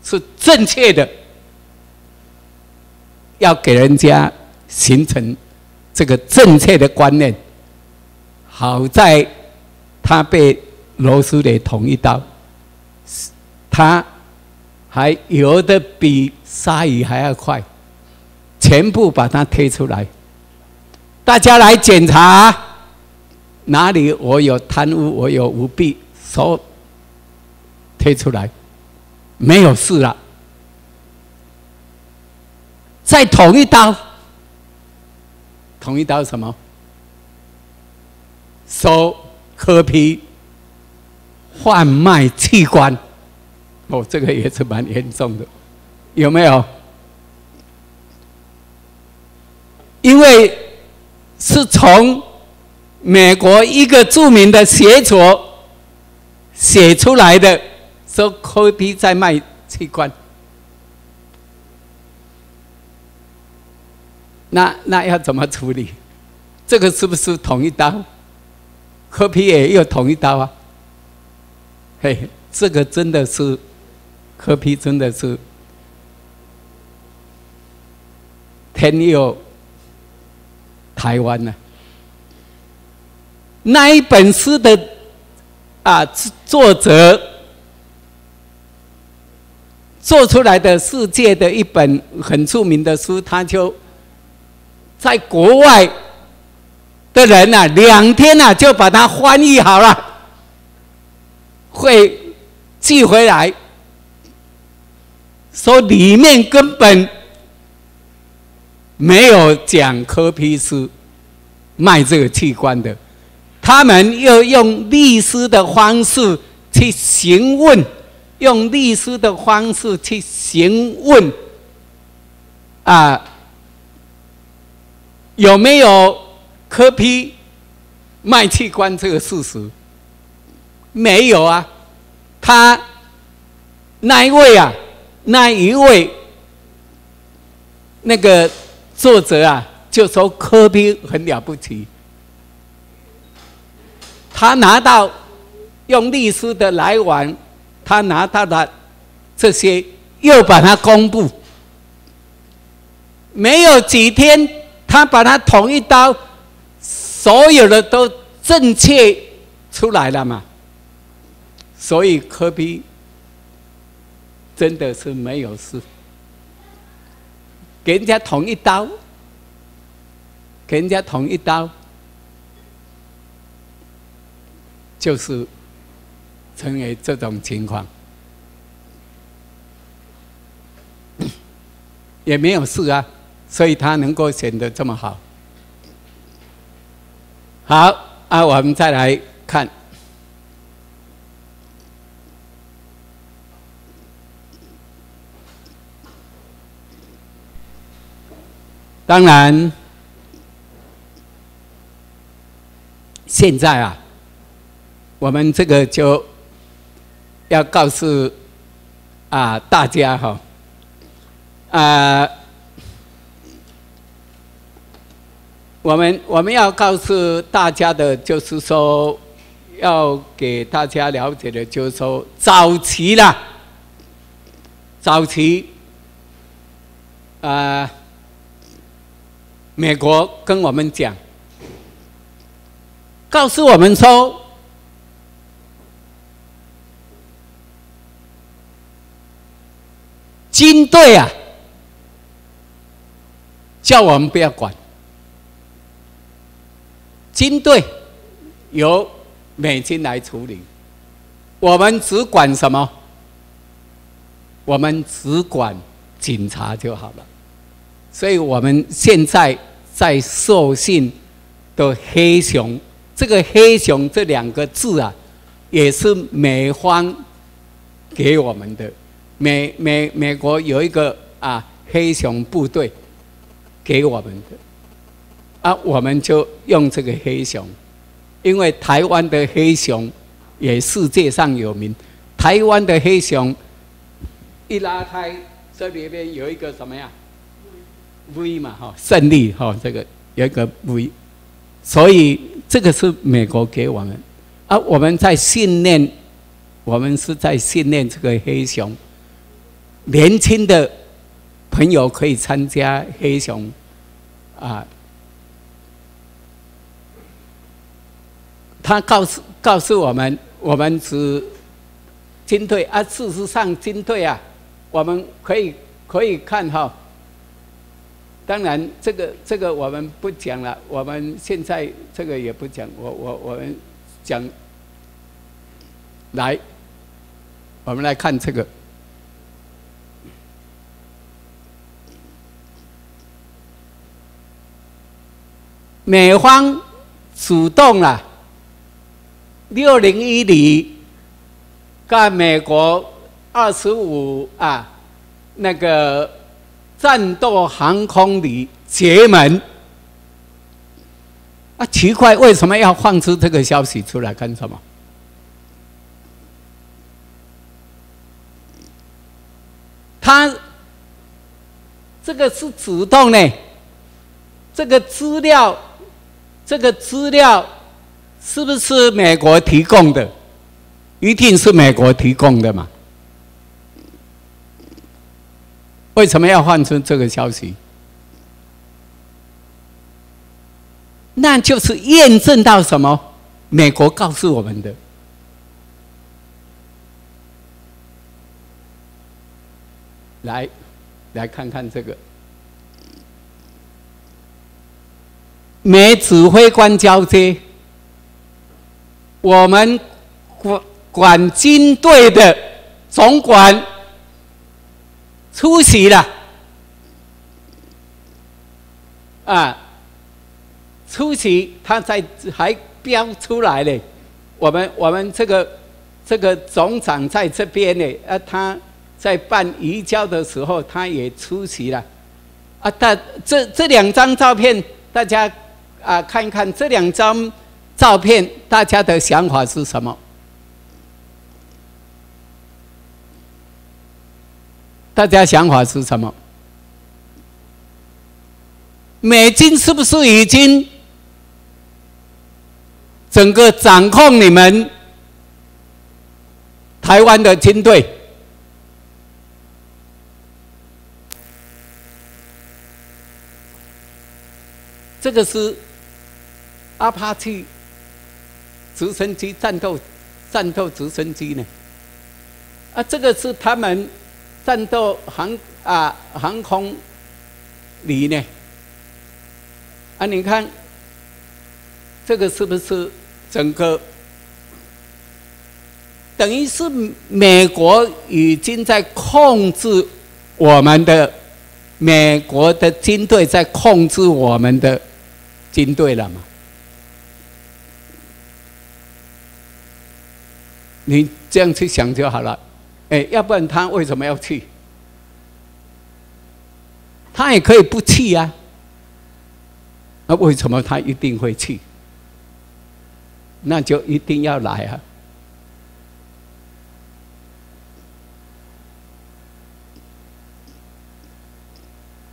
是正确的，要给人家形成这个正确的观念。好在他被。罗斯雷捅一刀，他还游的比鲨鱼还要快，全部把它推出来。大家来检查，哪里我有贪污，我有舞弊，所推出来，没有事了。再捅一刀，捅一刀什么？收科皮。贩卖器官，哦，这个也是蛮严重的，有没有？因为是从美国一个著名的学者写出来的，说科比在卖器官，那那要怎么处理？这个是不是捅一刀？科比也有捅一刀啊？嘿，这个真的是柯批真的是天佑台湾呢。那一本书的啊作者做出来的世界的一本很著名的书，他就在国外的人呐，两天呐就把它翻译好了，会寄回来。说里面根本没有讲科皮斯卖这个器官的，他们又用律师的方式去询问，用律师的方式去询问，啊，有没有科皮卖器官这个事实？没有啊，他那一位啊？那一位那个作者啊，就说科比很了不起，他拿到用律师的来往，他拿到的这些又把它公布，没有几天，他把它捅一刀，所有的都正确出来了嘛，所以科比。真的是没有事，给人家捅一刀，给人家捅一刀，就是成为这种情况，也没有事啊，所以他能够选得这么好。好啊，我们再来看。当然，现在啊，我们这个就要告诉啊大家哈，啊，我们我们要告诉大家的，就是说，要给大家了解的，就是说，早期啦，早期，啊。美国跟我们讲，告诉我们说，军队啊，叫我们不要管，军队由美军来处理，我们只管什么？我们只管警察就好了。所以我们现在。在受信的黑熊，这个黑熊这两个字啊，也是美方给我们的。美美美国有一个啊黑熊部队给我们的，啊，我们就用这个黑熊，因为台湾的黑熊也世界上有名。台湾的黑熊一拉开，这里边有一个什么呀？V 嘛哈，胜利哈，这个有一个 V，所以这个是美国给我们，啊，我们在训练，我们是在训练这个黑熊，年轻的朋友可以参加黑熊，啊，他告诉告诉我们，我们是军队啊，事实上军队啊，我们可以可以看哈。当然，这个这个我们不讲了。我们现在这个也不讲。我我我们讲，来，我们来看这个。美方主动了，六零一里，跟美国二十五啊，那个。战斗航空旅结盟啊！奇怪，为什么要放出这个消息出来干什么？他这个是主动呢？这个资料，这个资料是不是美国提供的？一定是美国提供的嘛？为什么要放出这个消息？那就是验证到什么？美国告诉我们的。来，来看看这个。没指挥官交接，我们管管军队的总管出席了，啊，出席他在还标出来了，我们我们这个这个总长在这边呢，啊，他在办移交的时候他也出席了，啊，但这这两张照片大家。啊，看一看这两张照片，大家的想法是什么？大家想法是什么？美军是不是已经整个掌控你们台湾的军队？这个是。阿帕奇直升机战斗战斗直升机呢？啊，这个是他们战斗航啊航空里呢？啊，你看这个是不是整个等于是美国已经在控制我们的美国的军队在控制我们的军队了嘛？你这样去想就好了，哎，要不然他为什么要去？他也可以不去呀。那为什么他一定会去？那就一定要来啊！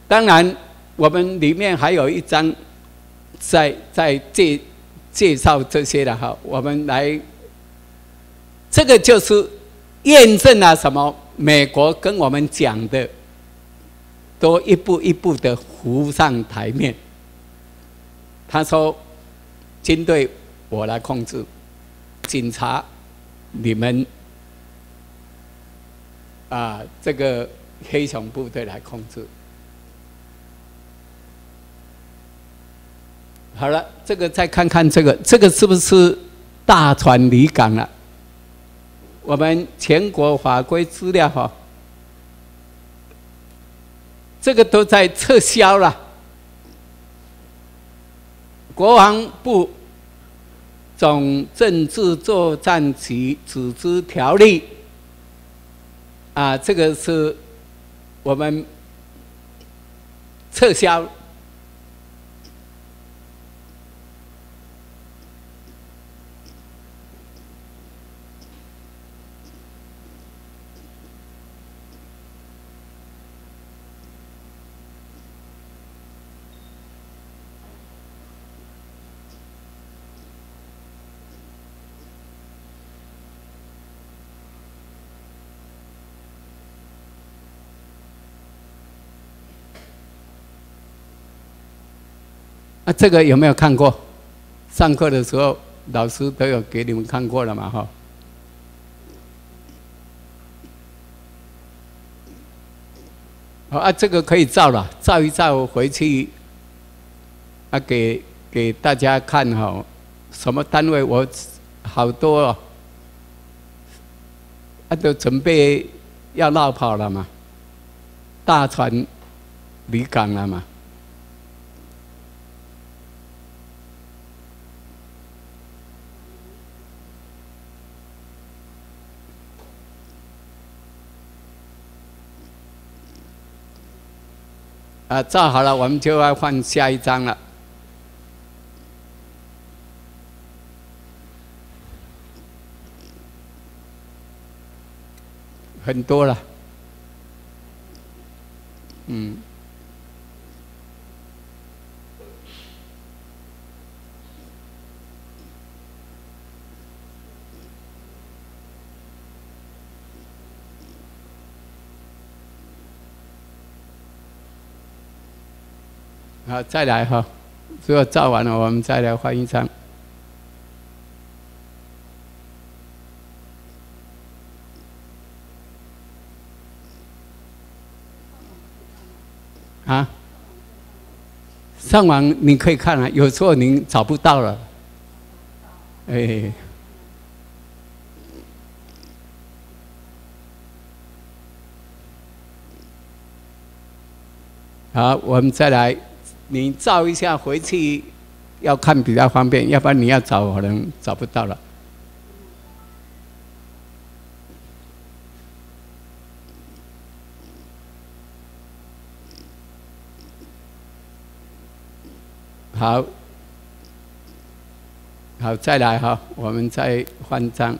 当然，我们里面还有一张在在介介绍这些的哈，我们来。这个就是验证了什么？美国跟我们讲的，都一步一步的浮上台面。他说：“军队我来控制，警察你们啊，这个黑熊部队来控制。”好了，这个再看看这个，这个是不是大船离港了？我们全国法规资料哈，这个都在撤销了。国防部总政治作战局组织条例啊，这个是我们撤销。啊，这个有没有看过？上课的时候老师都有给你们看过了嘛？哈。好啊，这个可以照了，照一照回去，啊，给给大家看哈。什么单位？我好多哦，啊，都准备要绕跑了嘛，大船离港了嘛。啊，照好了，我们就要换下一张了。很多了，嗯。好，再来哈，如果照完了，我们再来换一张。啊，上网你可以看啊，有时候您找不到了，哎。好，我们再来，你照一下回去，要看比较方便，要不然你要找可能找不到了。好，好，再来哈，我们再换张。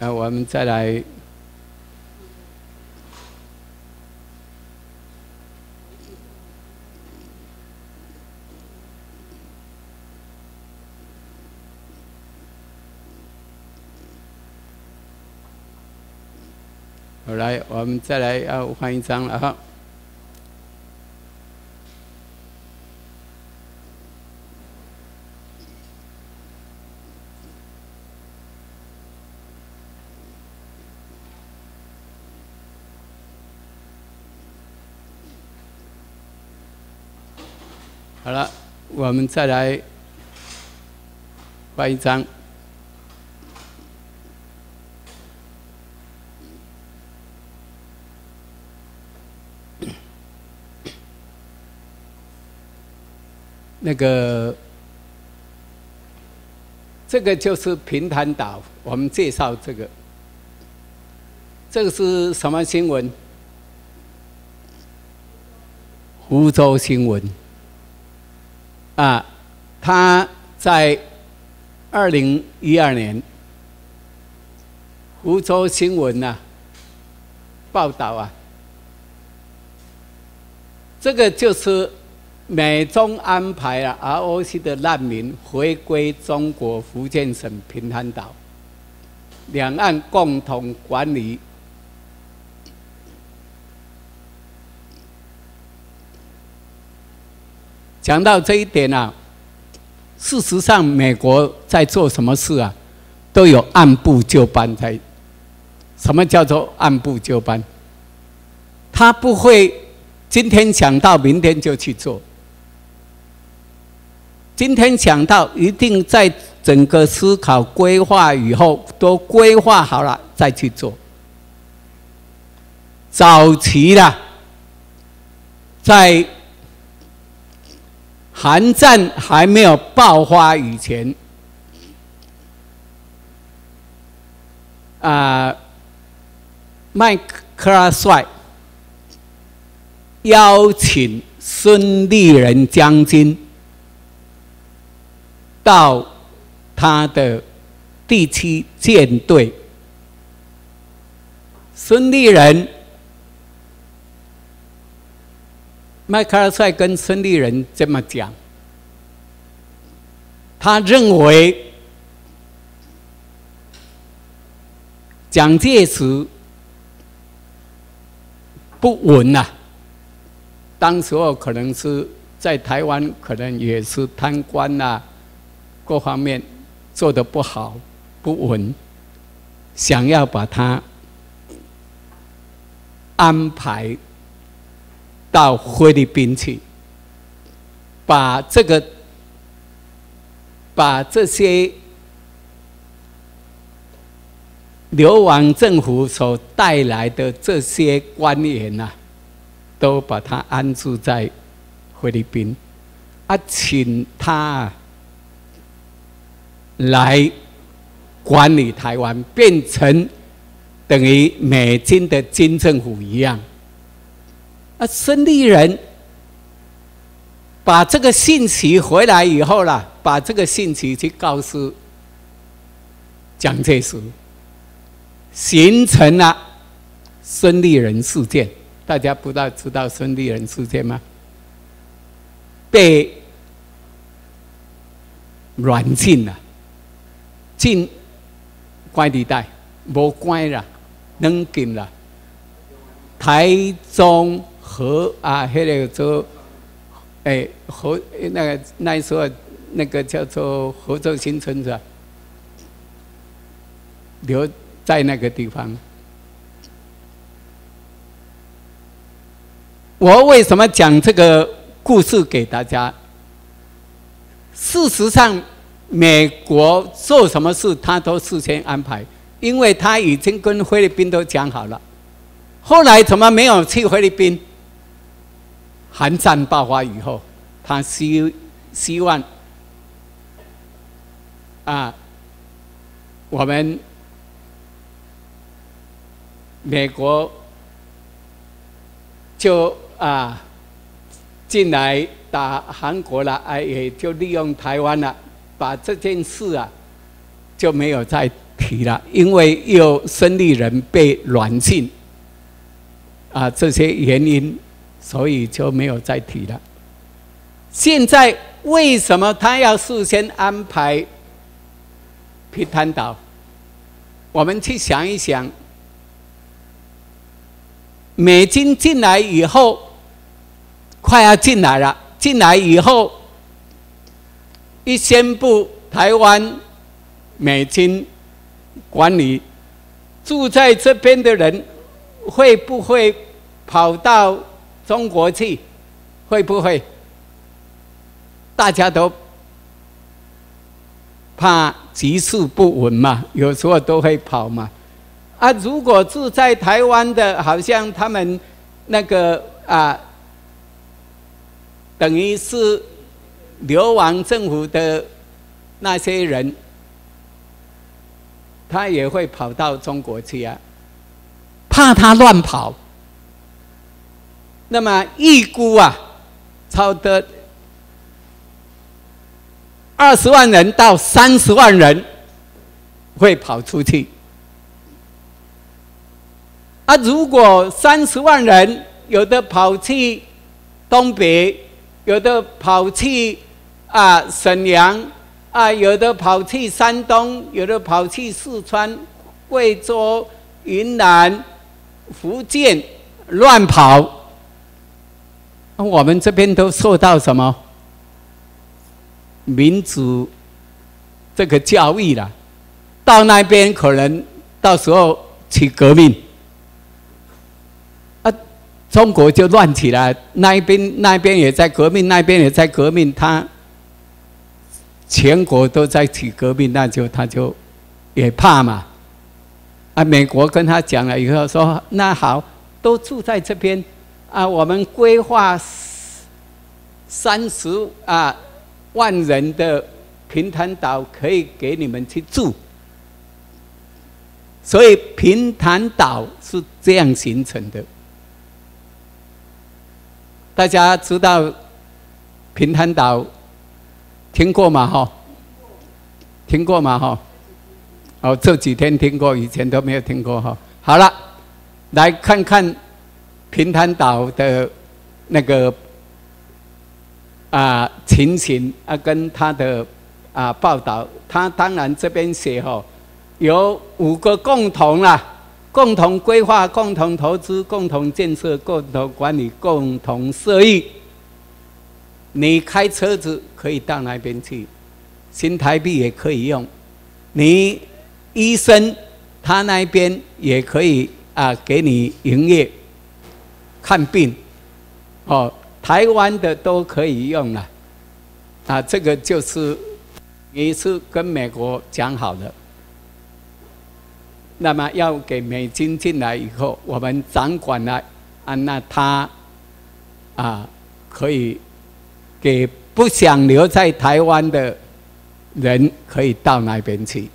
那我们再来，好来，我们再来要换一张了哈。好了，我们再来换一张。那个，这个就是平潭岛。我们介绍这个，这个是什么新闻？湖州新闻。啊，他在二零一二年，福州新闻呐报道啊，这个就是美中安排了 ROC 的难民回归中国福建省平潭岛，两岸共同管理。讲到这一点啊，事实上，美国在做什么事啊，都有按部就班在。什么叫做按部就班？他不会今天想到明天就去做。今天想到，一定在整个思考规划以后，都规划好了再去做。早期的，在。寒战还没有爆发以前，啊，麦克阿帅邀请孙立人将军到他的第七舰队，孙立人。麦克阿瑟跟孙立人这么讲，他认为蒋介石不稳呐。当时候可能是在台湾，可能也是贪官呐，各方面做的不好，不稳，想要把他安排。到菲律宾去，把这个，把这些流亡政府所带来的这些官员呐，都把他安住在菲律宾，啊，请他来管理台湾，变成等于美军的军政府一样。啊，孙立人把这个信息回来以后啦，把这个信息去告诉蒋介石，形成了孙立人事件。大家不知道知道孙立人事件吗？被软禁了，进关帝带，无关了，能禁啦。台中河啊，迄个做，哎，合那个那时候那个叫做合作新村子，留在那个地方。我为什么讲这个故事给大家？事实上，美国做什么事，他都事先安排，因为他已经跟菲律宾都讲好了。后来怎么没有去菲律宾？韩战爆发以后，他希希望啊，我们美国就啊进来打韩国了，哎，也就利用台湾了，把这件事啊就没有再提了，因为有孙立人被软禁。啊，这些原因，所以就没有再提了。现在为什么他要事先安排平潭岛？我们去想一想，美军进来以后，快要进来了，进来以后一宣布台湾美军管理，住在这边的人。会不会跑到中国去？会不会？大家都怕局势不稳嘛，有时候都会跑嘛。啊，如果住在台湾的，好像他们那个啊，等于是流亡政府的那些人，他也会跑到中国去啊。怕他乱跑，那么预估啊，超的二十万人到三十万人会跑出去。啊，如果三十万人有的跑去东北，有的跑去啊沈阳，啊有的跑去山东，有的跑去四川、贵州、云南。福建乱跑，我们这边都受到什么民主这个教育了？到那边可能到时候起革命，啊，中国就乱起来。那一边那边也在革命，那边也在革命，他全国都在起革命，那就他就也怕嘛。啊！美国跟他讲了以后说：“那好，都住在这边啊，我们规划三十啊万人的平潭岛可以给你们去住。”所以平潭岛是这样形成的。大家知道平潭岛听过吗？哈，听过吗？哈。哦，这几天听过，以前都没有听过哈。好了，来看看平潭岛的那个啊情形啊，跟他的啊报道。他当然这边写哦，有五个共同啦：共同规划、共同投资、共同建设、共同管理、共同设益。你开车子可以到那边去，新台币也可以用。你。医生，他那边也可以啊，给你营业看病，哦，台湾的都可以用了，啊，这个就是也是跟美国讲好的。那么要给美金进来以后，我们掌管了啊，那他啊可以给不想留在台湾的人可以到那边去。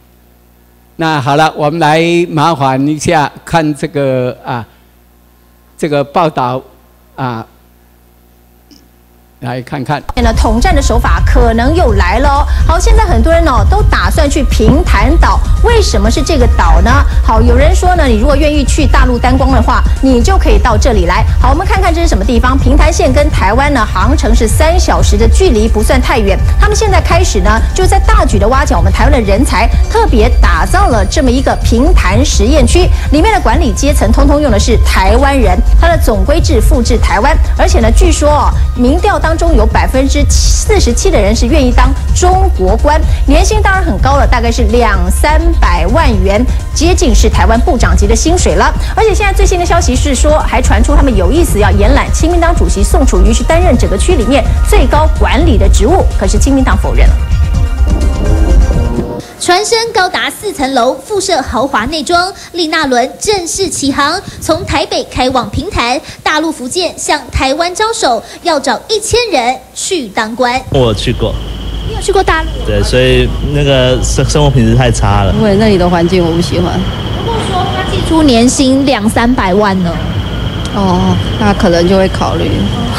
那好了，我们来麻烦一下看这个啊，这个报道啊，来看看。那统战的手法可能又来了哦。好，现在很多人哦都打算去平潭岛，为什么是这个岛呢？好，有人说呢，你如果愿意去大陆观光的话，你就可以到这里来。好，我们看看这是什么地方？平潭县跟台湾呢航程是三小时的距离，不算太远。他们现在开始呢，就在大举的挖角我们台湾的人才，特别打造了这么一个平潭实验区，里面的管理阶层通通用的是台湾人，它的总规制复制台湾，而且呢，据说哦，民调当中有百分之四十七的人是愿意当中国官，年薪当然很高了，大概是两三百万元，接近是台湾部长级的薪水了。而且现在最新的消息是说，还传出他们有意思要延揽亲民党主席宋楚瑜去担任整个区里面最高管理的职务，可是亲民党否认了。船身高达四层楼，附设豪华内装，丽娜轮正式起航，从台北开往平潭，大陆福建向台湾招手，要找一千人去当官。我去过，你有去过大陆？对，所以那个生生活品质太差了。因为那里的环境我不喜欢。如果说他寄出年薪两三百万呢？哦，那可能就会考虑。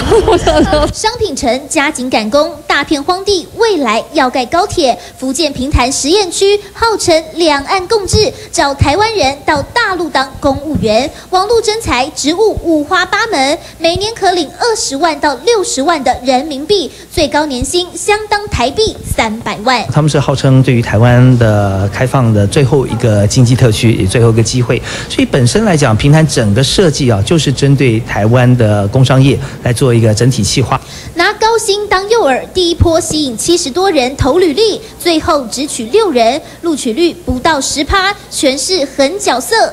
商品城加紧赶工，大片荒地，未来要盖高铁。福建平潭实验区号称两岸共治，找台湾人到大陆当公务员，网络征才，职务五花八门，每年可领二十万到六十万的人民币，最高年薪相当台币三百万。他们是号称对于台湾的开放的最后一个经济特区，也最后一个机会。所以本身来讲，平潭整个设计啊，就是针对台湾的工商业来做一个整体企划。拿高薪当诱饵，第一波吸引七十多人投履历，最后只取六人，录取率不到十趴，全是狠角色。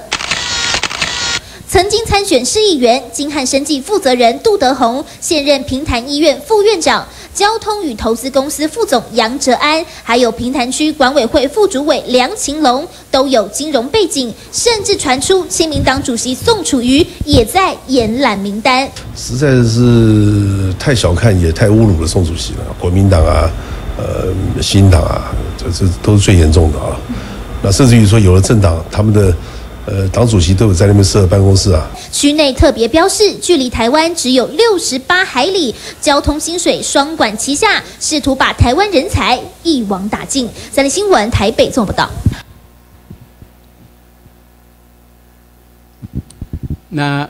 曾经参选市议员、金汉生计负责人杜德宏，现任平潭医院副院长。交通与投资公司副总杨哲安，还有平潭区管委会副主委梁晴龙，都有金融背景，甚至传出亲民党主席宋楚瑜也在延揽名单。实在是太小看，也太侮辱了宋主席了。国民党啊，呃，新党啊，这这都是最严重的啊。那甚至于说，有了政党，他们的。呃，党主席都有在那边设办公室啊。区内特别标示，距离台湾只有六十八海里，交通、薪水双管齐下，试图把台湾人才一网打尽。三立新闻台北做不到。那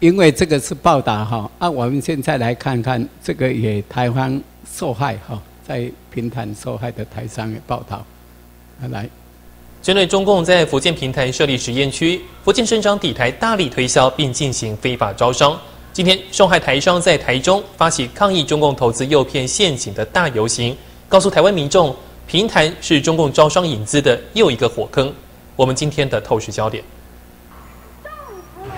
因为这个是报道哈，啊，我们现在来看看这个也台湾受害哈，在平潭受害的台商的报道，来。针对中共在福建平潭设立实验区，福建省长抵台大力推销并进行非法招商。今天，受害台商在台中发起抗议中共投资诱骗陷阱的大游行，告诉台湾民众，平潭是中共招商引资的又一个火坑。我们今天的透视焦点：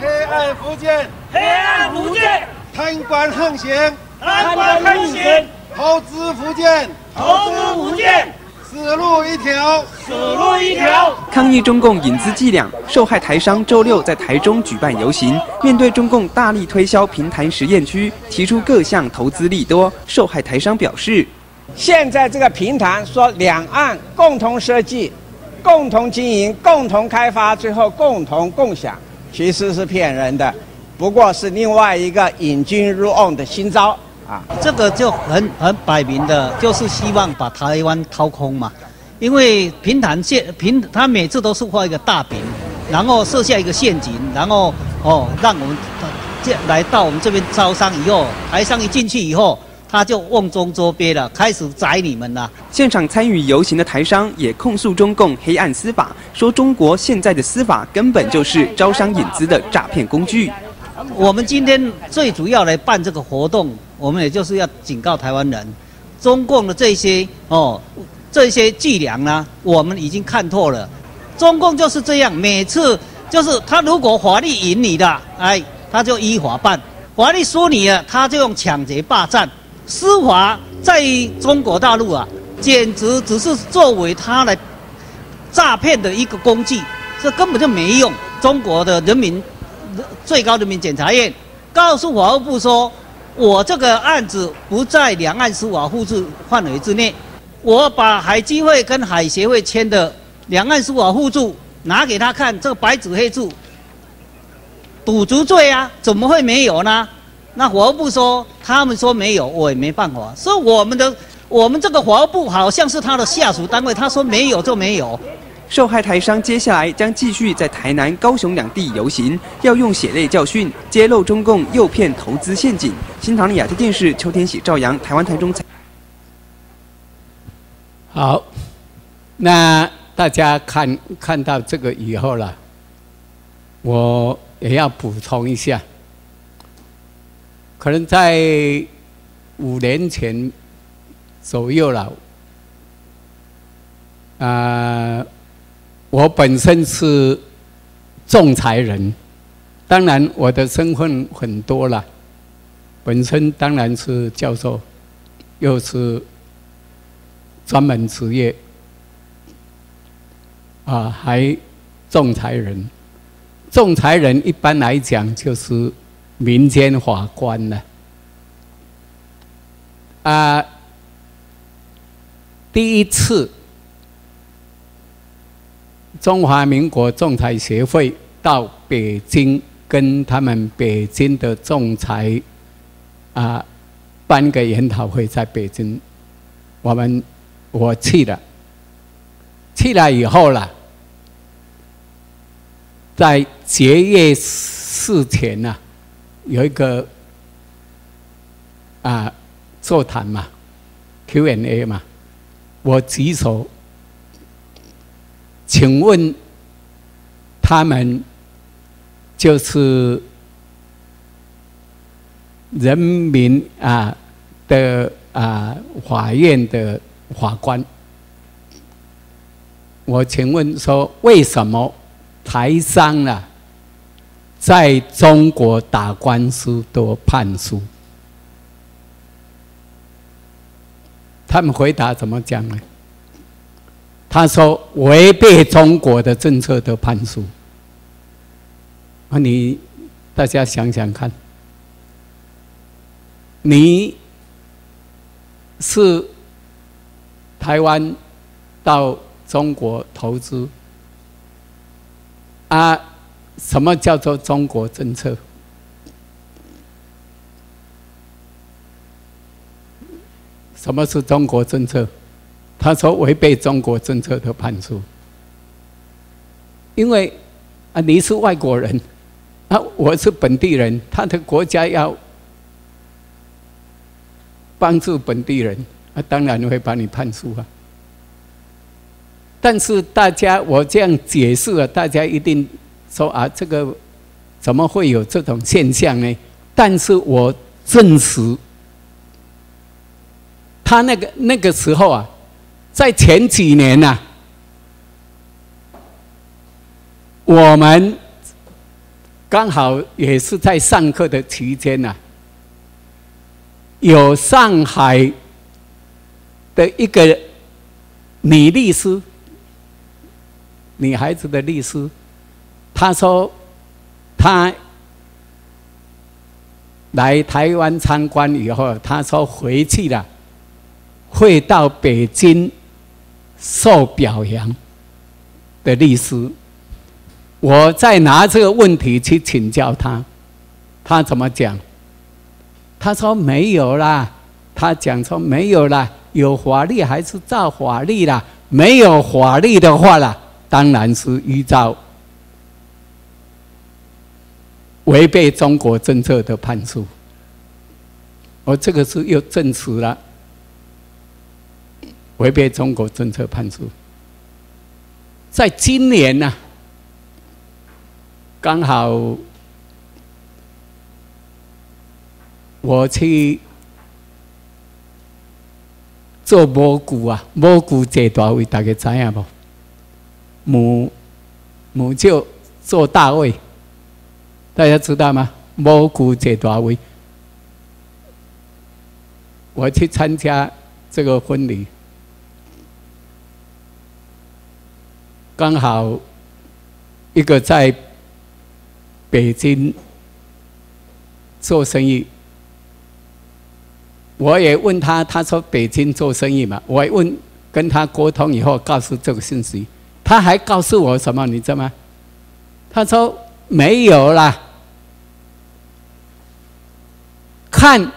黑暗福建，黑暗福建，贪官横行，贪官横行，投资福建，投资福建。死路一条，死路一条。抗议中共引资伎俩，受害台商周六在台中举办游行。面对中共大力推销平潭实验区，提出各项投资利多，受害台商表示：现在这个平潭说两岸共同设计、共同经营、共同开发，最后共同共享，其实是骗人的，不过是另外一个引军入瓮的新招。啊，这个就很很摆明的，就是希望把台湾掏空嘛。因为平潭县平，他每次都是画一个大饼，然后设下一个陷阱，然后哦，让我们这来到我们这边招商以后，台商一进去以后，他就瓮中捉鳖了，开始宰你们了。现场参与游行的台商也控诉中共黑暗司法，说中国现在的司法根本就是招商引资的诈骗工具。我们今天最主要来办这个活动。我们也就是要警告台湾人，中共的这些哦，这些伎俩呢，我们已经看透了。中共就是这样，每次就是他如果法律赢你的，哎，他就依法办；法律输你了，他就用抢劫霸占。司法在中国大陆啊，简直只是作为他来诈骗的一个工具，这根本就没用。中国的人民最高人民检察院告诉法务部说。我这个案子不在两岸司法互助范围之内，我把海基会跟海协会签的两岸司法互助拿给他看，这个白纸黑字，赌足罪啊，怎么会没有呢？那法务部说他们说没有，我也没办法。所以我们的我们这个法务部好像是他的下属单位，他说没有就没有。受害台商接下来将继续在台南、高雄两地游行，要用血泪教训揭露中共诱骗投资陷阱。新唐人亚太电视邱天喜、赵阳，台湾台中。好，那大家看看到这个以后了，我也要补充一下，可能在五年前左右了，啊。我本身是仲裁人，当然我的身份很多了。本身当然是教授，又是专门职业，啊，还仲裁人。仲裁人一般来讲就是民间法官了。啊，第一次。中华民国仲裁协会到北京跟他们北京的仲裁啊办个研讨会，在北京，我们我去了，去了以后了，在结业事前呢，有一个啊座谈嘛，Q&A 嘛，我举手。请问他们就是人民啊的啊法院的法官？我请问说，为什么台商啊在中国打官司都判输？他们回答怎么讲呢？他说：“违背中国的政策的判书。”啊，你大家想想看，你是台湾到中国投资啊？什么叫做中国政策？什么是中国政策？他说违背中国政策的判处，因为啊你是外国人，啊我是本地人，他的国家要帮助本地人，啊当然会把你判处啊。但是大家我这样解释了，大家一定说啊这个怎么会有这种现象呢？但是我证实，他那个那个时候啊。在前几年呐，我们刚好也是在上课的期间呐，有上海的一个女律师，女孩子的律师，她说她来台湾参观以后，她说回去了，会到北京。受表扬的律师，我再拿这个问题去请教他，他怎么讲？他说没有啦，他讲说没有啦，有法律还是照法律啦，没有法律的话啦，当然是依照违背中国政策的判处。我这个是又证实了。违背中国政策判处，在今年呢，刚好我去做蘑菇啊，蘑菇这大位大家知影不？母母就做大位，大家知道吗？蘑菇这大位，我去参加这个婚礼。刚好一个在北京做生意，我也问他，他说北京做生意嘛。我问跟他沟通以后，告诉这个信息，他还告诉我什么？你知道吗？他说没有啦。看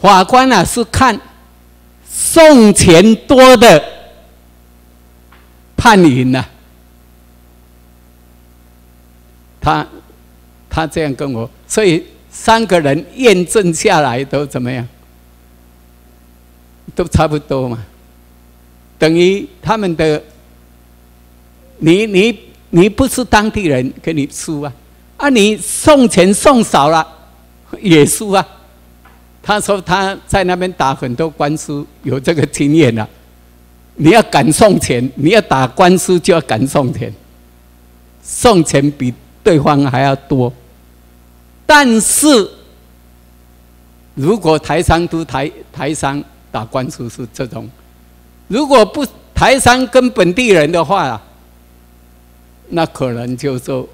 法官啊，是看送钱多的判赢了。他他这样跟我，所以三个人验证下来都怎么样？都差不多嘛。等于他们的，你你你不是当地人，给你输啊！啊，你送钱送少了也输啊。他说他在那边打很多官司，有这个经验了。你要敢送钱，你要打官司就要敢送钱，送钱比。对方还要多，但是如果台商都台台商打官司是这种，如果不台商跟本地人的话，那可能就说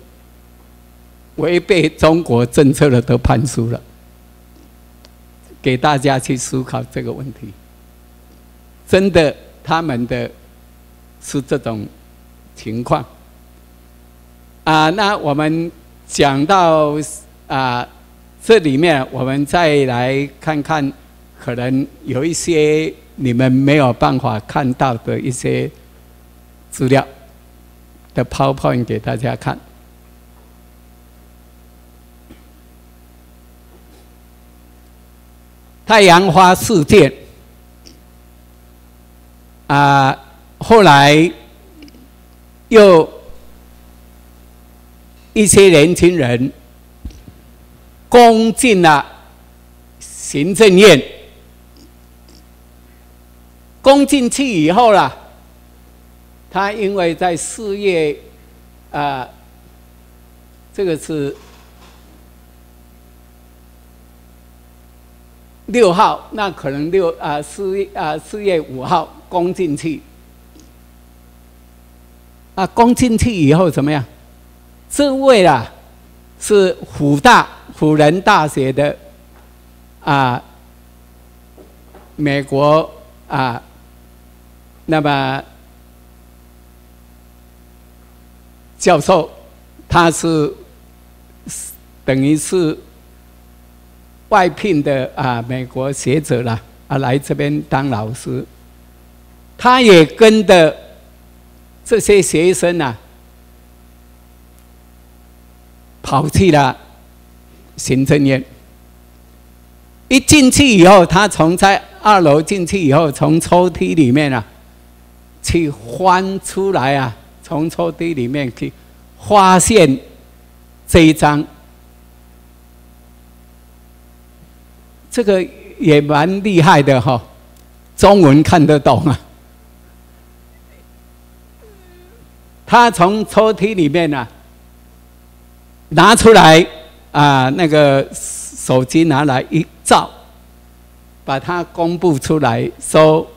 违背中国政策的都判输了。给大家去思考这个问题，真的他们的是这种情况。啊，那我们讲到啊，这里面我们再来看看，可能有一些你们没有办法看到的一些资料的 PowerPoint 给大家看。太阳花事件啊，后来又。一些年轻人攻进了行政院，攻进去以后了，他因为在四月啊，这个是六号，那可能六啊四月啊四月五号攻进去，啊攻进去以后怎么样？这位啊，是辅大辅仁大学的啊，美国啊，那么教授，他是等于是外聘的啊，美国学者了啊，来这边当老师，他也跟的这些学生啊。跑去了行政院，一进去以后，他从在二楼进去以后，从抽屉里面啊，去翻出来啊，从抽屉里面去发现这一张，这个也蛮厉害的哈，中文看得懂啊。他从抽屉里面呢。拿出来啊，那个手机拿来一照，把它公布出来，说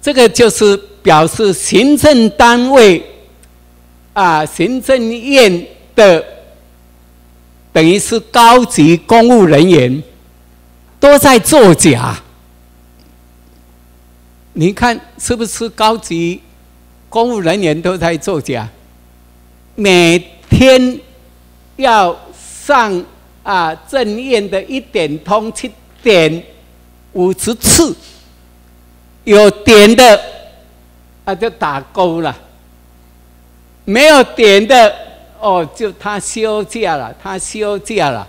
这个就是表示行政单位啊，行政院的等于是高级公务人员都在作假。你看是不是高级公务人员都在作假？每天要上啊正院的一点通七点五十次，有点的啊就打勾了，没有点的哦就他休假了，他休假了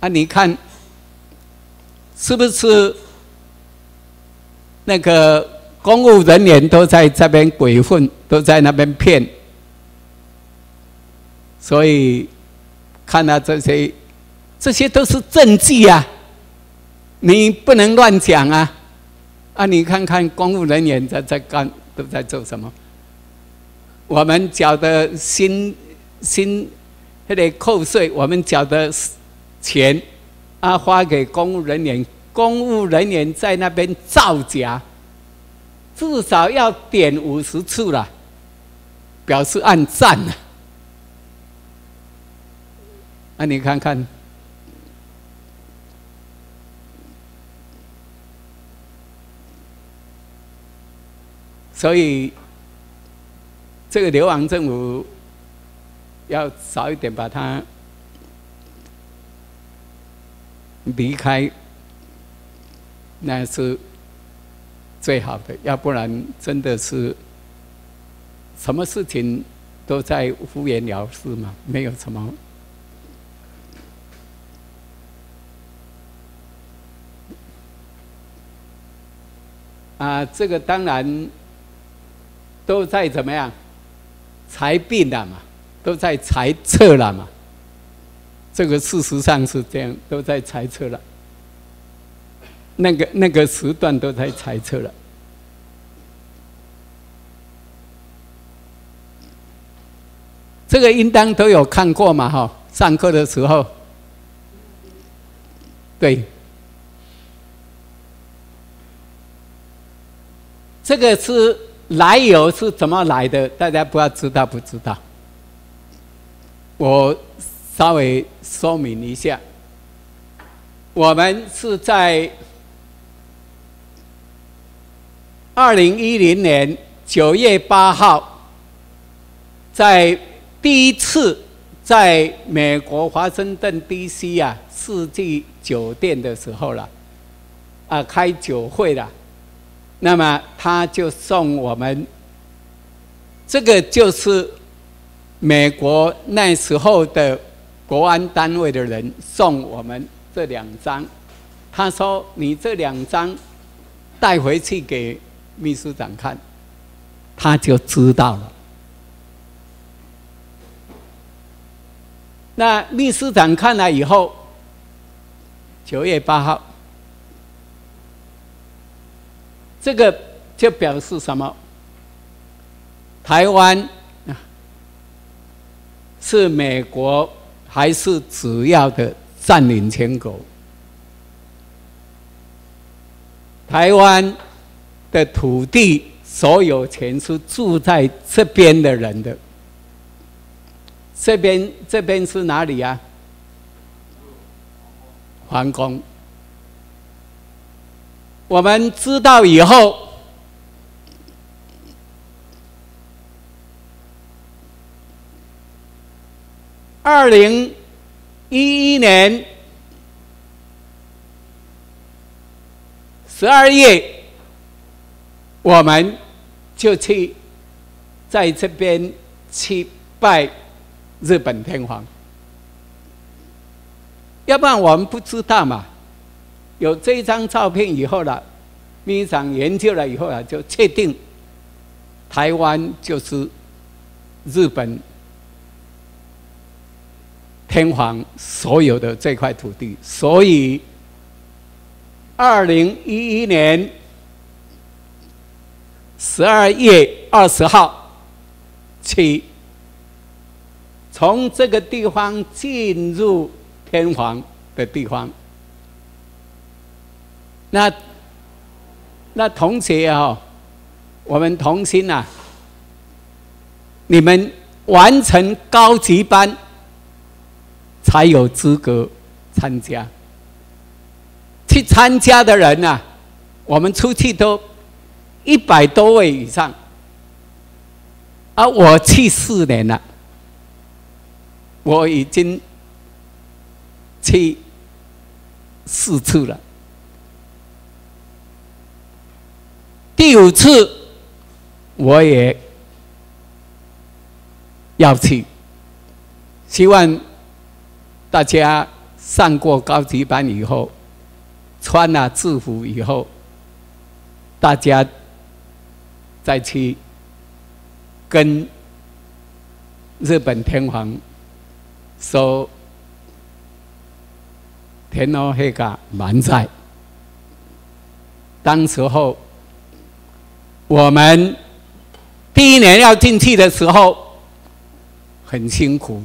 啊！你看是不是那个公务人员都在这边鬼混，都在那边骗？所以，看到这些，这些都是证据啊！你不能乱讲啊！啊，你看看公务人员在在干，都在做什么？我们缴的薪薪，还得扣税，我们缴的钱啊，花给公务人员，公务人员在那边造假，至少要点五十次了，表示按赞了。那你看看，所以这个流亡政府要早一点把它离开，那是最好的，要不然真的是什么事情都在敷衍了事嘛，没有什么。啊，这个当然都在怎么样猜病了嘛，都在猜测了嘛。这个事实上是这样，都在猜测了。那个那个时段都在猜测了。这个应当都有看过嘛，哈，上课的时候，对。这个是来由是怎么来的？大家不要知道不知道？我稍微说明一下，我们是在二零一零年九月八号，在第一次在美国华盛顿 D.C. 啊世纪酒店的时候了，啊开酒会了。那么他就送我们，这个就是美国那时候的国安单位的人送我们这两张。他说：“你这两张带回去给秘书长看，他就知道了。”那秘书长看了以后，九月八号。这个就表示什么？台湾，是美国还是主要的占领全国？台湾的土地所有权是住在这边的人的。这边这边是哪里啊？皇宫。我们知道以后，二零一一年十二月，我们就去在这边去拜日本天皇，要不然我们不知道嘛。有这张照片以后了，秘书长研究了以后啊，就确定台湾就是日本天皇所有的这块土地，所以二零一一年十二月二十号起，从这个地方进入天皇的地方。那那同学哦，我们同心啊，你们完成高级班才有资格参加。去参加的人啊，我们出去都一百多位以上，而我去四年了，我已经去四次了。第五次，我也要去。希望大家上过高级班以后，穿了制服以后，大家再去跟日本天皇说天皇那个满载。当时候。我们第一年要进去的时候很辛苦，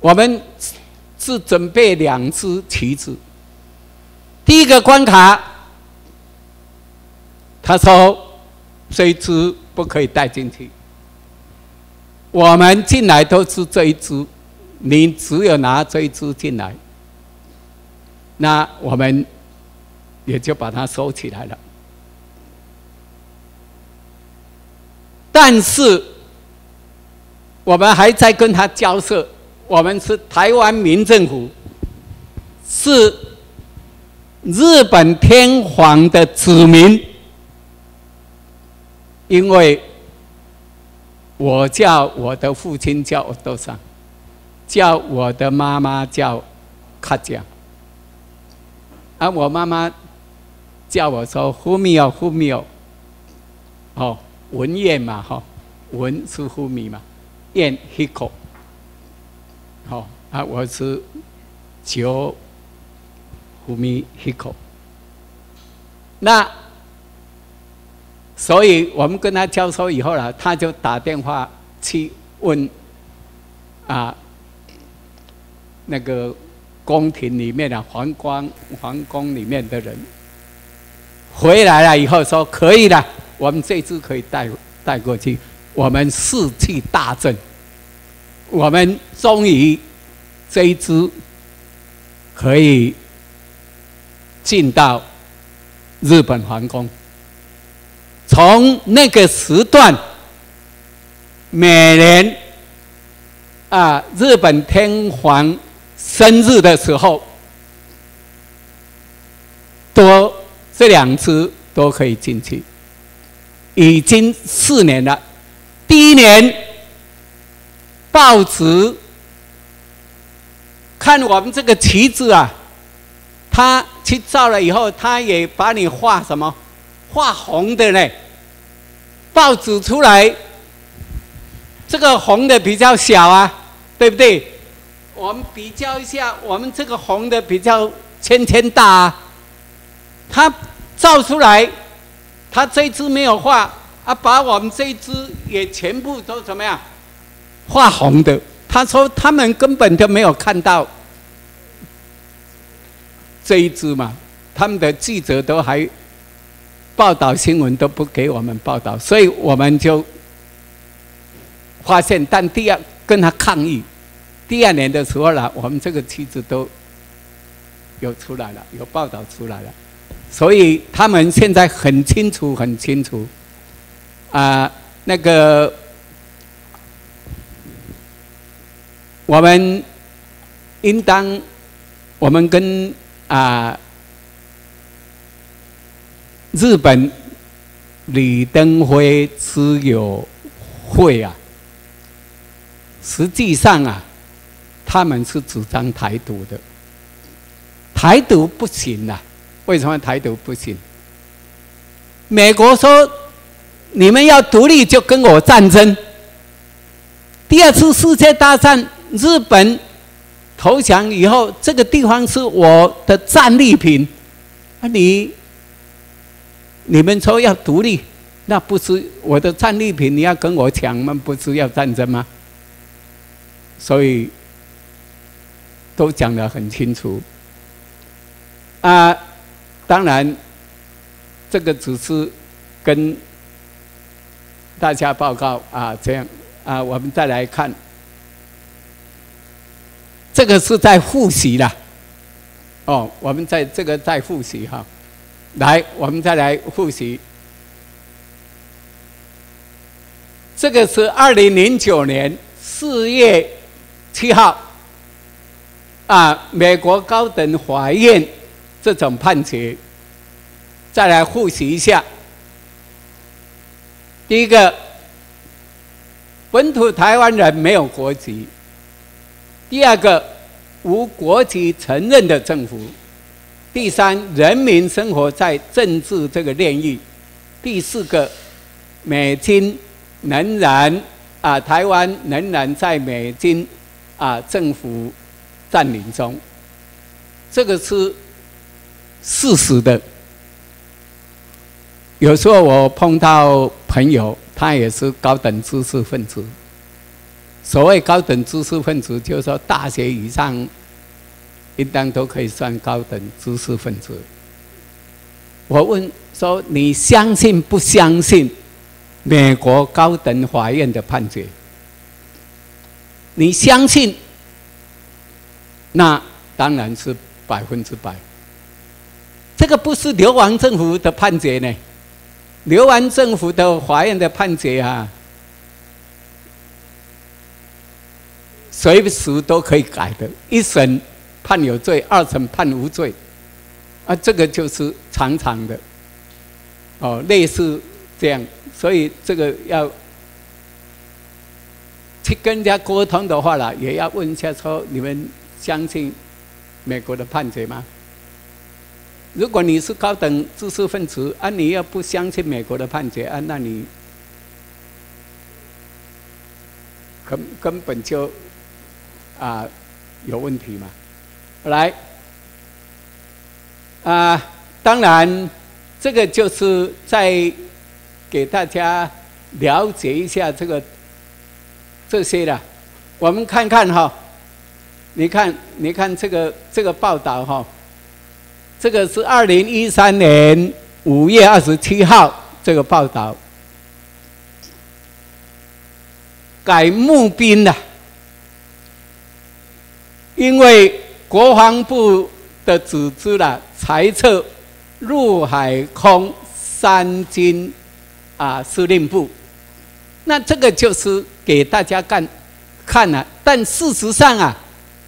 我们是准备两只旗子。第一个关卡，他说这一只不可以带进去。我们进来都是这一只，你只有拿这一只进来，那我们也就把它收起来了。但是，我们还在跟他交涉。我们是台湾民政府是日本天皇的子民，因为我叫我的父亲叫我多桑，叫我的妈妈叫卡江，啊，我妈妈叫我说呼米哦呼米哦，哦文彦嘛哈，文是呼米嘛，彦 hiko，好啊，我是九呼米 hiko，那。所以我们跟他交收以后呢，他就打电话去问啊那个宫廷里面的皇冠皇宫里面的人，回来了以后说可以了，我们这次可以带带过去，我们士气大振，我们终于这一支可以进到日本皇宫。从那个时段，每年啊，日本天皇生日的时候，都这两只都可以进去。已经四年了，第一年报纸看我们这个旗子啊，他去照了以后，他也把你画什么？画红的呢？报纸出来，这个红的比较小啊，对不对？我们比较一下，我们这个红的比较圈圈大啊。他照出来，他这只没有画啊，把我们这只也全部都怎么样？画红的。他说他们根本就没有看到这一只嘛，他们的记者都还。报道新闻都不给我们报道，所以我们就发现，但第二跟他抗议，第二年的时候呢，我们这个妻子都有出来了，有报道出来了，所以他们现在很清楚，很清楚，啊，那个我们应当，我们跟啊。日本李登辉持有会啊，实际上啊，他们是主张台独的。台独不行啊，为什么台独不行？美国说你们要独立就跟我战争。第二次世界大战，日本投降以后，这个地方是我的战利品，啊你。你们说要独立，那不是我的战利品，你要跟我抢吗？不是要战争吗？所以都讲得很清楚。啊，当然，这个只是跟大家报告啊，这样啊，我们再来看，这个是在复习了。哦，我们在这个在复习哈。来，我们再来复习。这个是二零零九年四月七号，啊，美国高等法院这种判决。再来复习一下。第一个，本土台湾人没有国籍；第二个，无国籍承认的政府。第三，人民生活在政治这个炼狱；第四个，美金仍然啊，台湾仍然在美金啊政府占领中，这个是事实的。有时候我碰到朋友，他也是高等知识分子。所谓高等知识分子，就是说大学以上。应当都可以算高等知识分子。我问说：“你相信不相信美国高等法院的判决？你相信，那当然是百分之百。这个不是流亡政府的判决呢？流亡政府的法院的判决啊，随时都可以改的，一审。”判有罪，二审判无罪，啊，这个就是常常的，哦，类似这样，所以这个要去跟人家沟通的话啦，也要问一下说，你们相信美国的判决吗？如果你是高等知识分子，啊，你要不相信美国的判决啊，那你根根本就啊有问题嘛。来，啊，当然，这个就是在给大家了解一下这个这些的。我们看看哈，你看，你看这个这个报道哈。这个是二零一三年五月二十七号这个报道，改募兵的，因为国防部的组织了裁撤陆海空三军啊司令部，那这个就是给大家看看了，但事实上啊，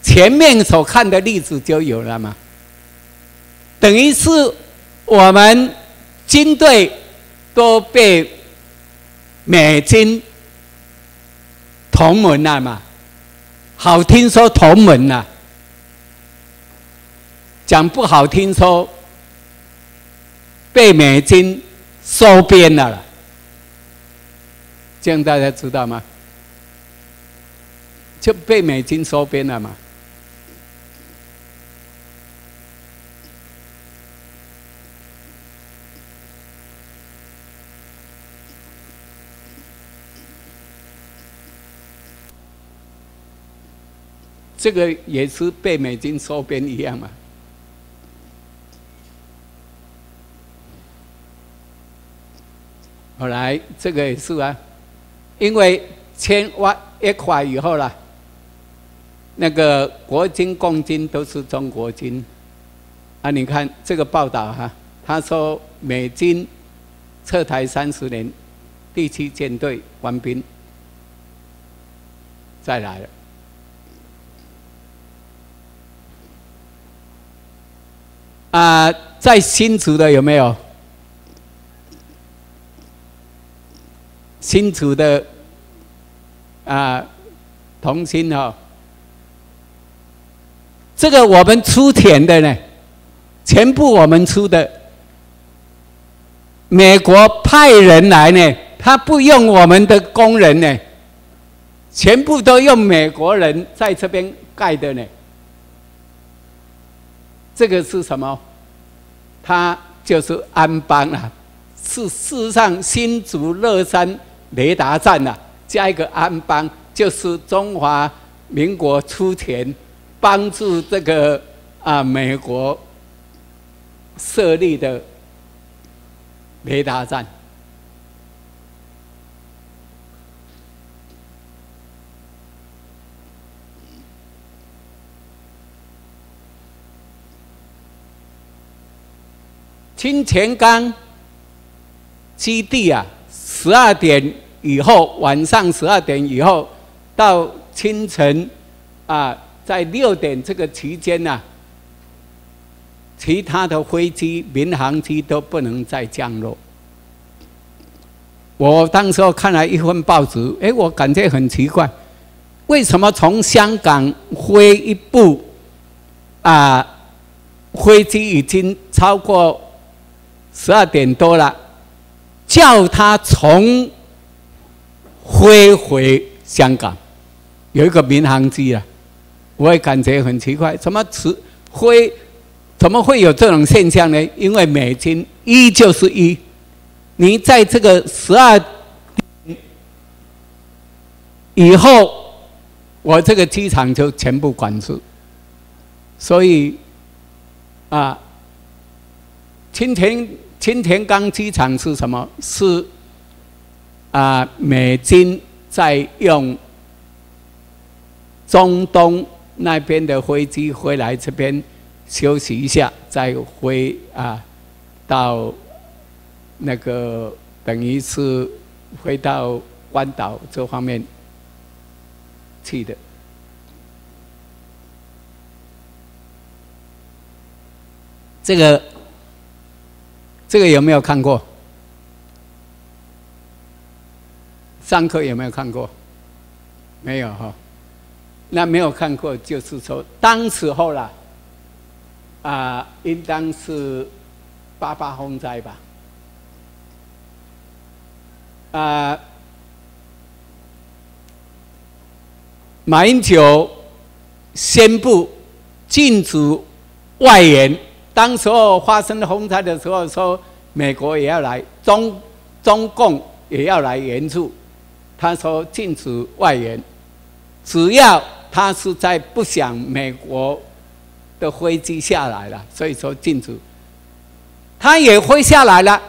前面所看的例子就有了嘛。等于是我们军队都被美军同盟了嘛？好听说同盟了，讲不好听说被美军收编了，这样大家知道吗？就被美军收编了嘛？这个也是被美军收编一样嘛？后来这个也是啊，因为签完一块以后啦，那个国军、共军都是中国军啊。你看这个报道哈，他说美军撤台三十年，第七舰队官兵再来了。啊，在新竹的有没有？新竹的啊，同心哦，这个我们出钱的呢，全部我们出的。美国派人来呢，他不用我们的工人呢，全部都用美国人在这边盖的呢。这个是什么？他就是安邦啊，是事实上新竹乐山雷达站呐，加一个安邦，就是中华民国出钱帮助这个啊美国设立的雷达站。清泉岗基地啊，十二点以后，晚上十二点以后到清晨啊，在六点这个期间呢，其他的飞机、民航机都不能再降落。我当时候看了一份报纸，哎，我感觉很奇怪，为什么从香港飞一部啊飞机已经超过？十二点多了，叫他从飞回香港，有一个民航机啊，我也感觉很奇怪，怎么迟飞，怎么会有这种现象呢？因为美金一就是一，你在这个十二以后，我这个机场就全部管制，所以啊，今天。青田港机场是什么？是啊，美军在用中东那边的飞机回来这边休息一下，再回啊到那个等于是回到关岛这方面去的。这个这个有没有看过？上课有没有看过？没有哈。那没有看过，就是说当时候啦，啊，应当是八八风灾吧？啊，马英九宣布禁止外援。当时候发生洪灾的时候，说美国也要来，中中共也要来援助。他说禁止外援，只要。他是在不想美国的飞机下来了，所以说禁止。他也飞下来了，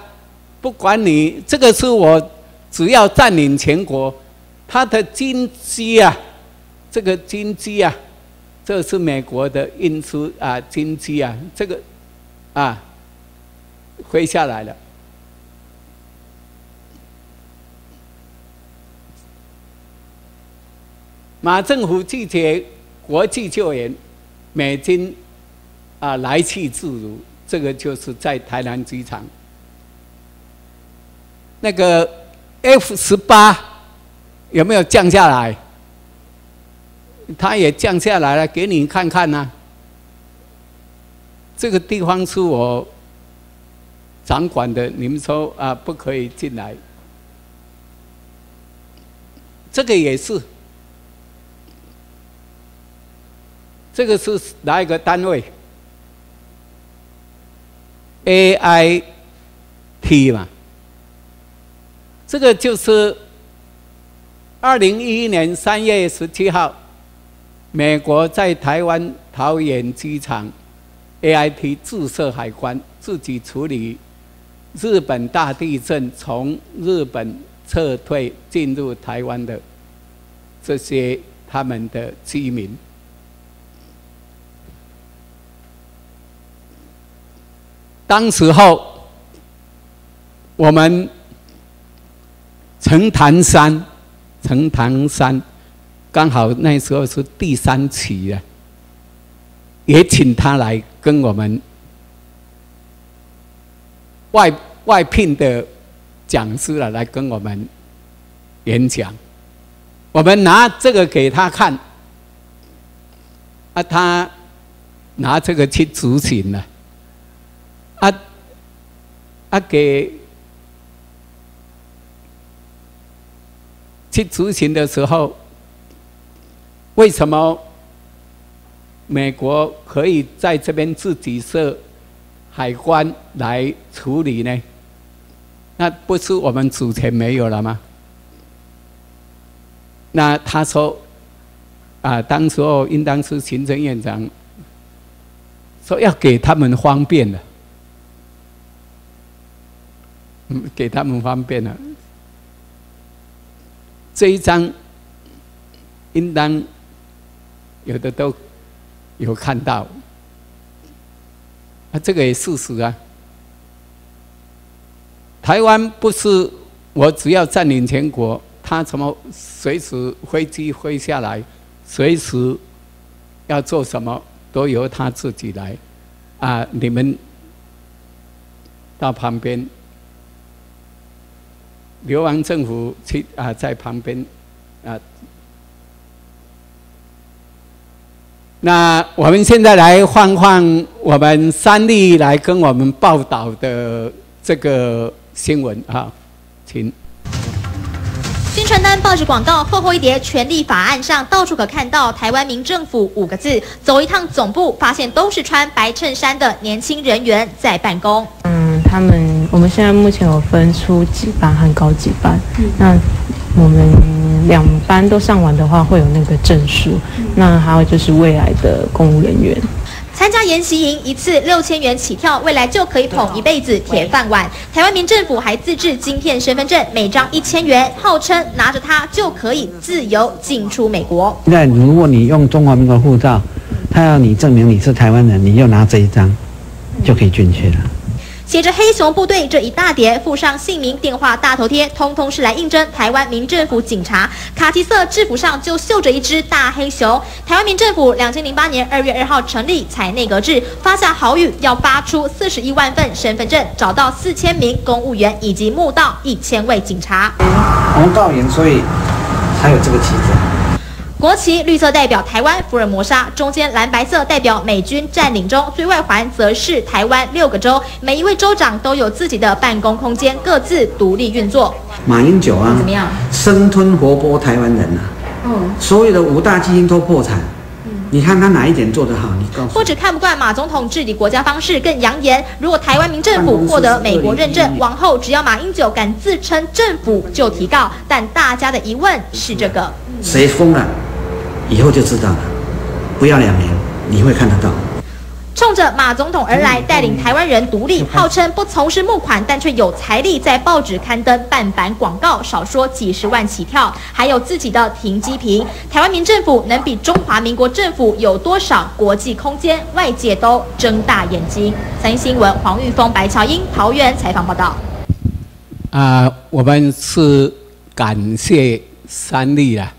不管你这个是我，只要占领全国，他的军机啊，这个军机啊，这是美国的运输啊军机啊，这个啊飞下来了。马政府拒绝国际救援，美军啊来去自如，这个就是在台南机场。那个 F 十八有没有降下来？它也降下来了，给你看看呐。这个地方是我掌管的，你们说啊不可以进来。这个也是。这个是哪一个单位？A I T 嘛，这个就是二零一一年三月十七号，美国在台湾桃园机场 A I T 自设海关，自己处理日本大地震从日本撤退进入台湾的这些他们的居民。当时候，我们陈潭山，陈潭山刚好那时候是第三期啊，也请他来跟我们外外聘的讲师了，来跟我们演讲。我们拿这个给他看，啊，他拿这个去执行了。啊啊！给去执行的时候，为什么美国可以在这边自己设海关来处理呢？那不是我们主权没有了吗？那他说啊，当时候应当是行政院长说要给他们方便的。嗯给他们方便了。这一张，应当有的都有看到。啊，这个也事实啊。台湾不是我只要占领全国，他怎么随时飞机飞下来，随时要做什么都由他自己来。啊，你们到旁边。流亡政府去啊，在旁边啊。那我们现在来换换我们三立来跟我们报道的这个新闻啊，请。宣传单、报纸广告厚厚一叠，权力法案上到处可看到“台湾民政府”五个字。走一趟总部，发现都是穿白衬衫的年轻人员在办公。嗯，他们。我们现在目前有分初级班和高级班，那我们两班都上完的话，会有那个证书。那还有就是未来的公务人员参加研习营，一次六千元起跳，未来就可以捧一辈子铁饭碗。台湾民政府还自制晶片身份证，每张一千元，号称拿着它就可以自由进出美国。现在如果你用中华民国护照，他要你证明你是台湾人，你就拿这一张就可以进去了。写着“黑熊部队”这一大叠，附上姓名、电话、大头贴，通通是来应征台湾民政府警察。卡其色制服上就绣着一只大黑熊。台湾民政府两千零八年二月二号成立，采内阁制，发下豪语，要发出四十一万份身份证，找到四千名公务员，以及募到一千位警察。红道营，所以才有这个旗子。国旗绿色代表台湾福尔摩沙，中间蓝白色代表美军占领中，最外环则是台湾六个州，每一位州长都有自己的办公空间，各自独立运作。马英九啊，怎么样？生吞活剥台湾人呐、嗯，所有的五大基因都破产。你看他哪一点做得好？你告诉我。不止看不惯马总统治理国家方式，更扬言，如果台湾民政府获得美国认证，往后只要马英九敢自称政府就提告。但大家的疑问是这个。谁疯了，以后就知道了。不要两年，你会看得到。冲着马总统而来，带领台湾人独立，号称不从事募款，但却有财力在报纸刊登半版广告，少说几十万起跳，还有自己的停机坪。台湾民政府能比中华民国政府有多少国际空间？外界都睁大眼睛。三新闻黄玉峰、白乔英桃园采访报道。啊、我们是感谢三立啦，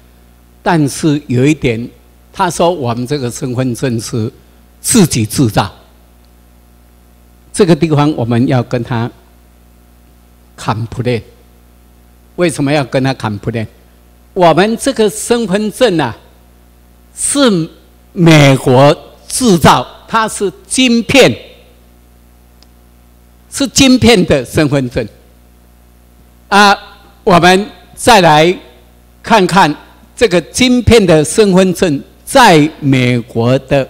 但是有一点，他说我们这个身份证是自己制造，这个地方我们要跟他砍破的。为什么要跟他砍破的我们这个身份证啊，是美国制造，它是晶片，是晶片的身份证。啊，我们再来看看这个晶片的身份证在美国的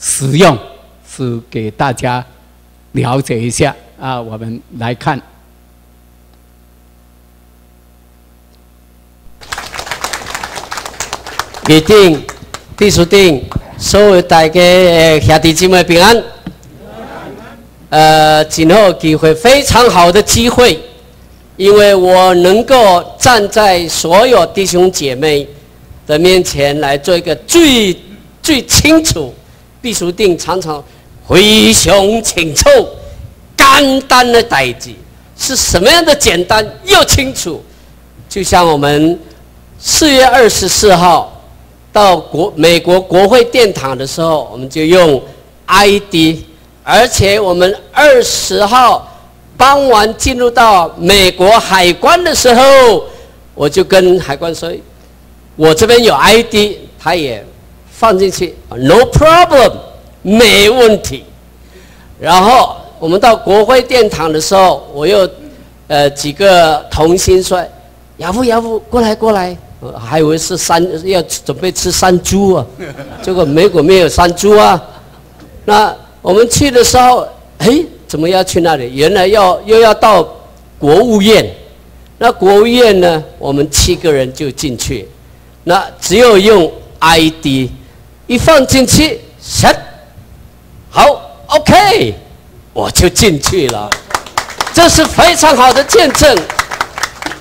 使用，是给大家了解一下啊。我们来看，预定、秘书定，所有大家呃兄弟姐妹平安。呃，今后机会非常好的机会，因为我能够站在所有弟兄姐妹的面前来做一个最最清楚。秘书定常常回胸请凑，简单的代志是什么样的简单又清楚？就像我们四月二十四号到国美国国会殿堂的时候，我们就用 ID，而且我们二十号傍晚进入到美国海关的时候，我就跟海关说，我这边有 ID，他也放进去，no problem，没问题。然后我们到国会殿堂的时候，我又呃几个童心说，亚父亚父过来过来，还以为是山要准备吃山猪啊，结果美国没有山猪啊。那我们去的时候，哎，怎么要去那里？原来要又要到国务院。那国务院呢，我们七个人就进去，那只有用 ID，一放进去行好，OK，我就进去了。这是非常好的见证。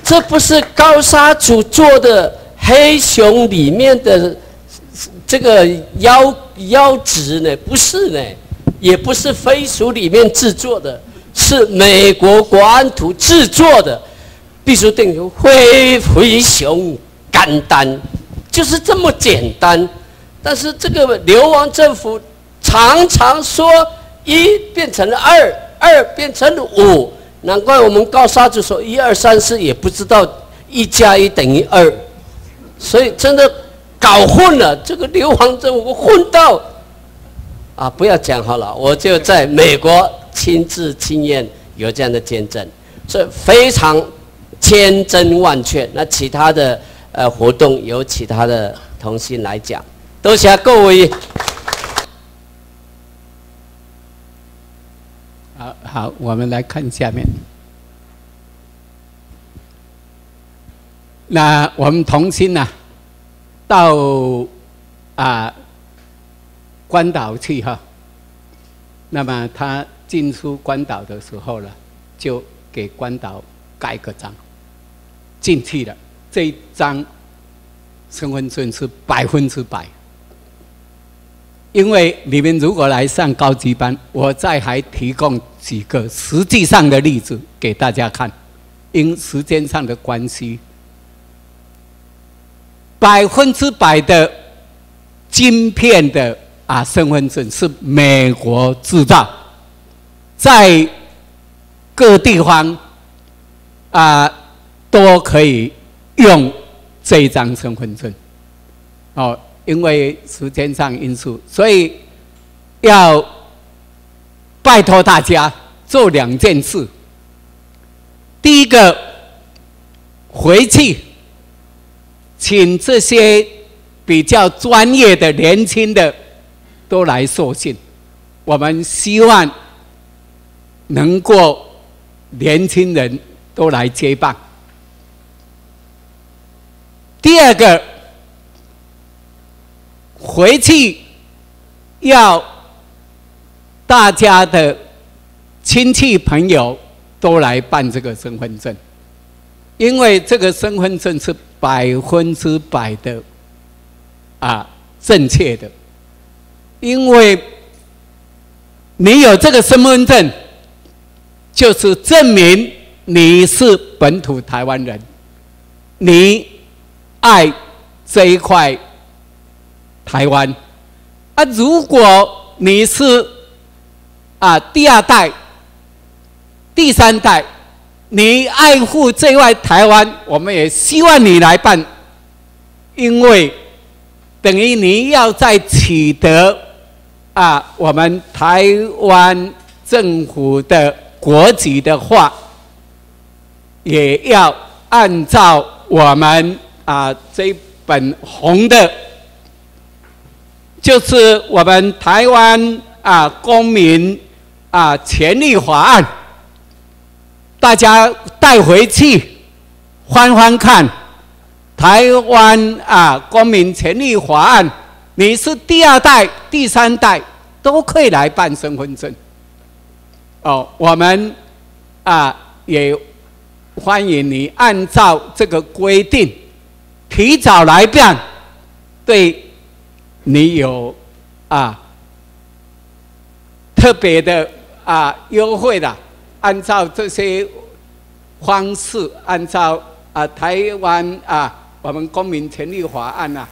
这不是高沙组做的黑熊里面的这个腰腰直呢，不是呢，也不是飞鼠里面制作的，是美国国安图制作的。必须定有灰灰熊简单，就是这么简单。但是这个流亡政府常常说一变成了二，二变成了五，难怪我们高沙就说一二三四也不知道一加一等于二，所以真的搞混了。这个流亡政府混到啊，不要讲好了，我就在美国亲自亲验有这样的见证，所以非常千真万确。那其他的呃活动由其他的同心来讲，多谢各位。好好，我们来看下面。那我们同心呢、到啊关岛去哈。那么他进出关岛的时候呢，就给关岛盖个章，进去了。这一张身份证是百分之百，因为你们如果来上高级班，我再还提供几个实际上的例子给大家看，因时间上的关系，百分之百的晶片的啊身份证是美国制造，在各地方啊都可以用这张身份证。哦，因为时间上因素，所以要。拜托大家做两件事。第一个，回去请这些比较专业的年轻的都来受信。我们希望能够年轻人都来接棒。第二个，回去要。大家的亲戚朋友都来办这个身份证，因为这个身份证是百分之百的啊正确的，因为你有这个身份证，就是证明你是本土台湾人，你爱这一块台湾啊。如果你是啊，第二代、第三代，你爱护这块台湾，我们也希望你来办，因为等于你要在取得啊我们台湾政府的国籍的话，也要按照我们啊这本红的，就是我们台湾啊公民。啊，权利法案，大家带回去翻翻看。台湾啊，公民权利法案，你是第二代、第三代都可以来办身份证。哦，我们啊也欢迎你按照这个规定提早来办，对你有啊特别的。啊，优惠的，按照这些方式，按照啊台湾啊我们公民权利法案呐，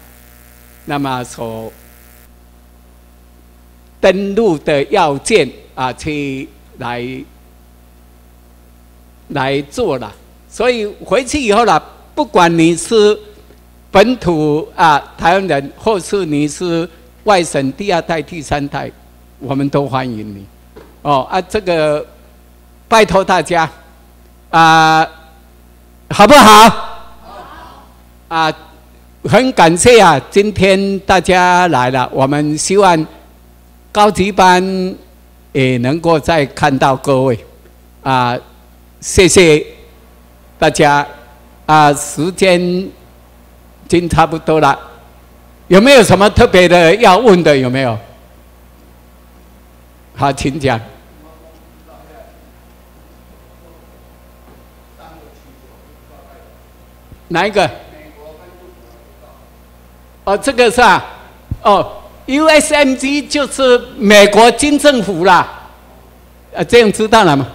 那么所登录的要件啊，去来来做了。所以回去以后呢，不管你是本土啊台湾人，或是你是外省第二代、第三代，我们都欢迎你。哦啊，这个拜托大家啊，好不好？啊，很感谢啊，今天大家来了，我们希望高级班也能够再看到各位啊，谢谢大家啊，时间已经差不多了，有没有什么特别的要问的？有没有？好，请讲。哪一个？哦，这个是啊，哦，USMG 就是美国军政府啦，啊，这样知道了吗？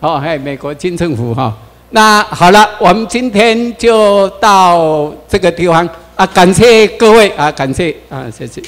哦，嘿，美国军政府哈。那好了，我们今天就到这个地方啊，感谢各位啊，感谢啊，谢谢。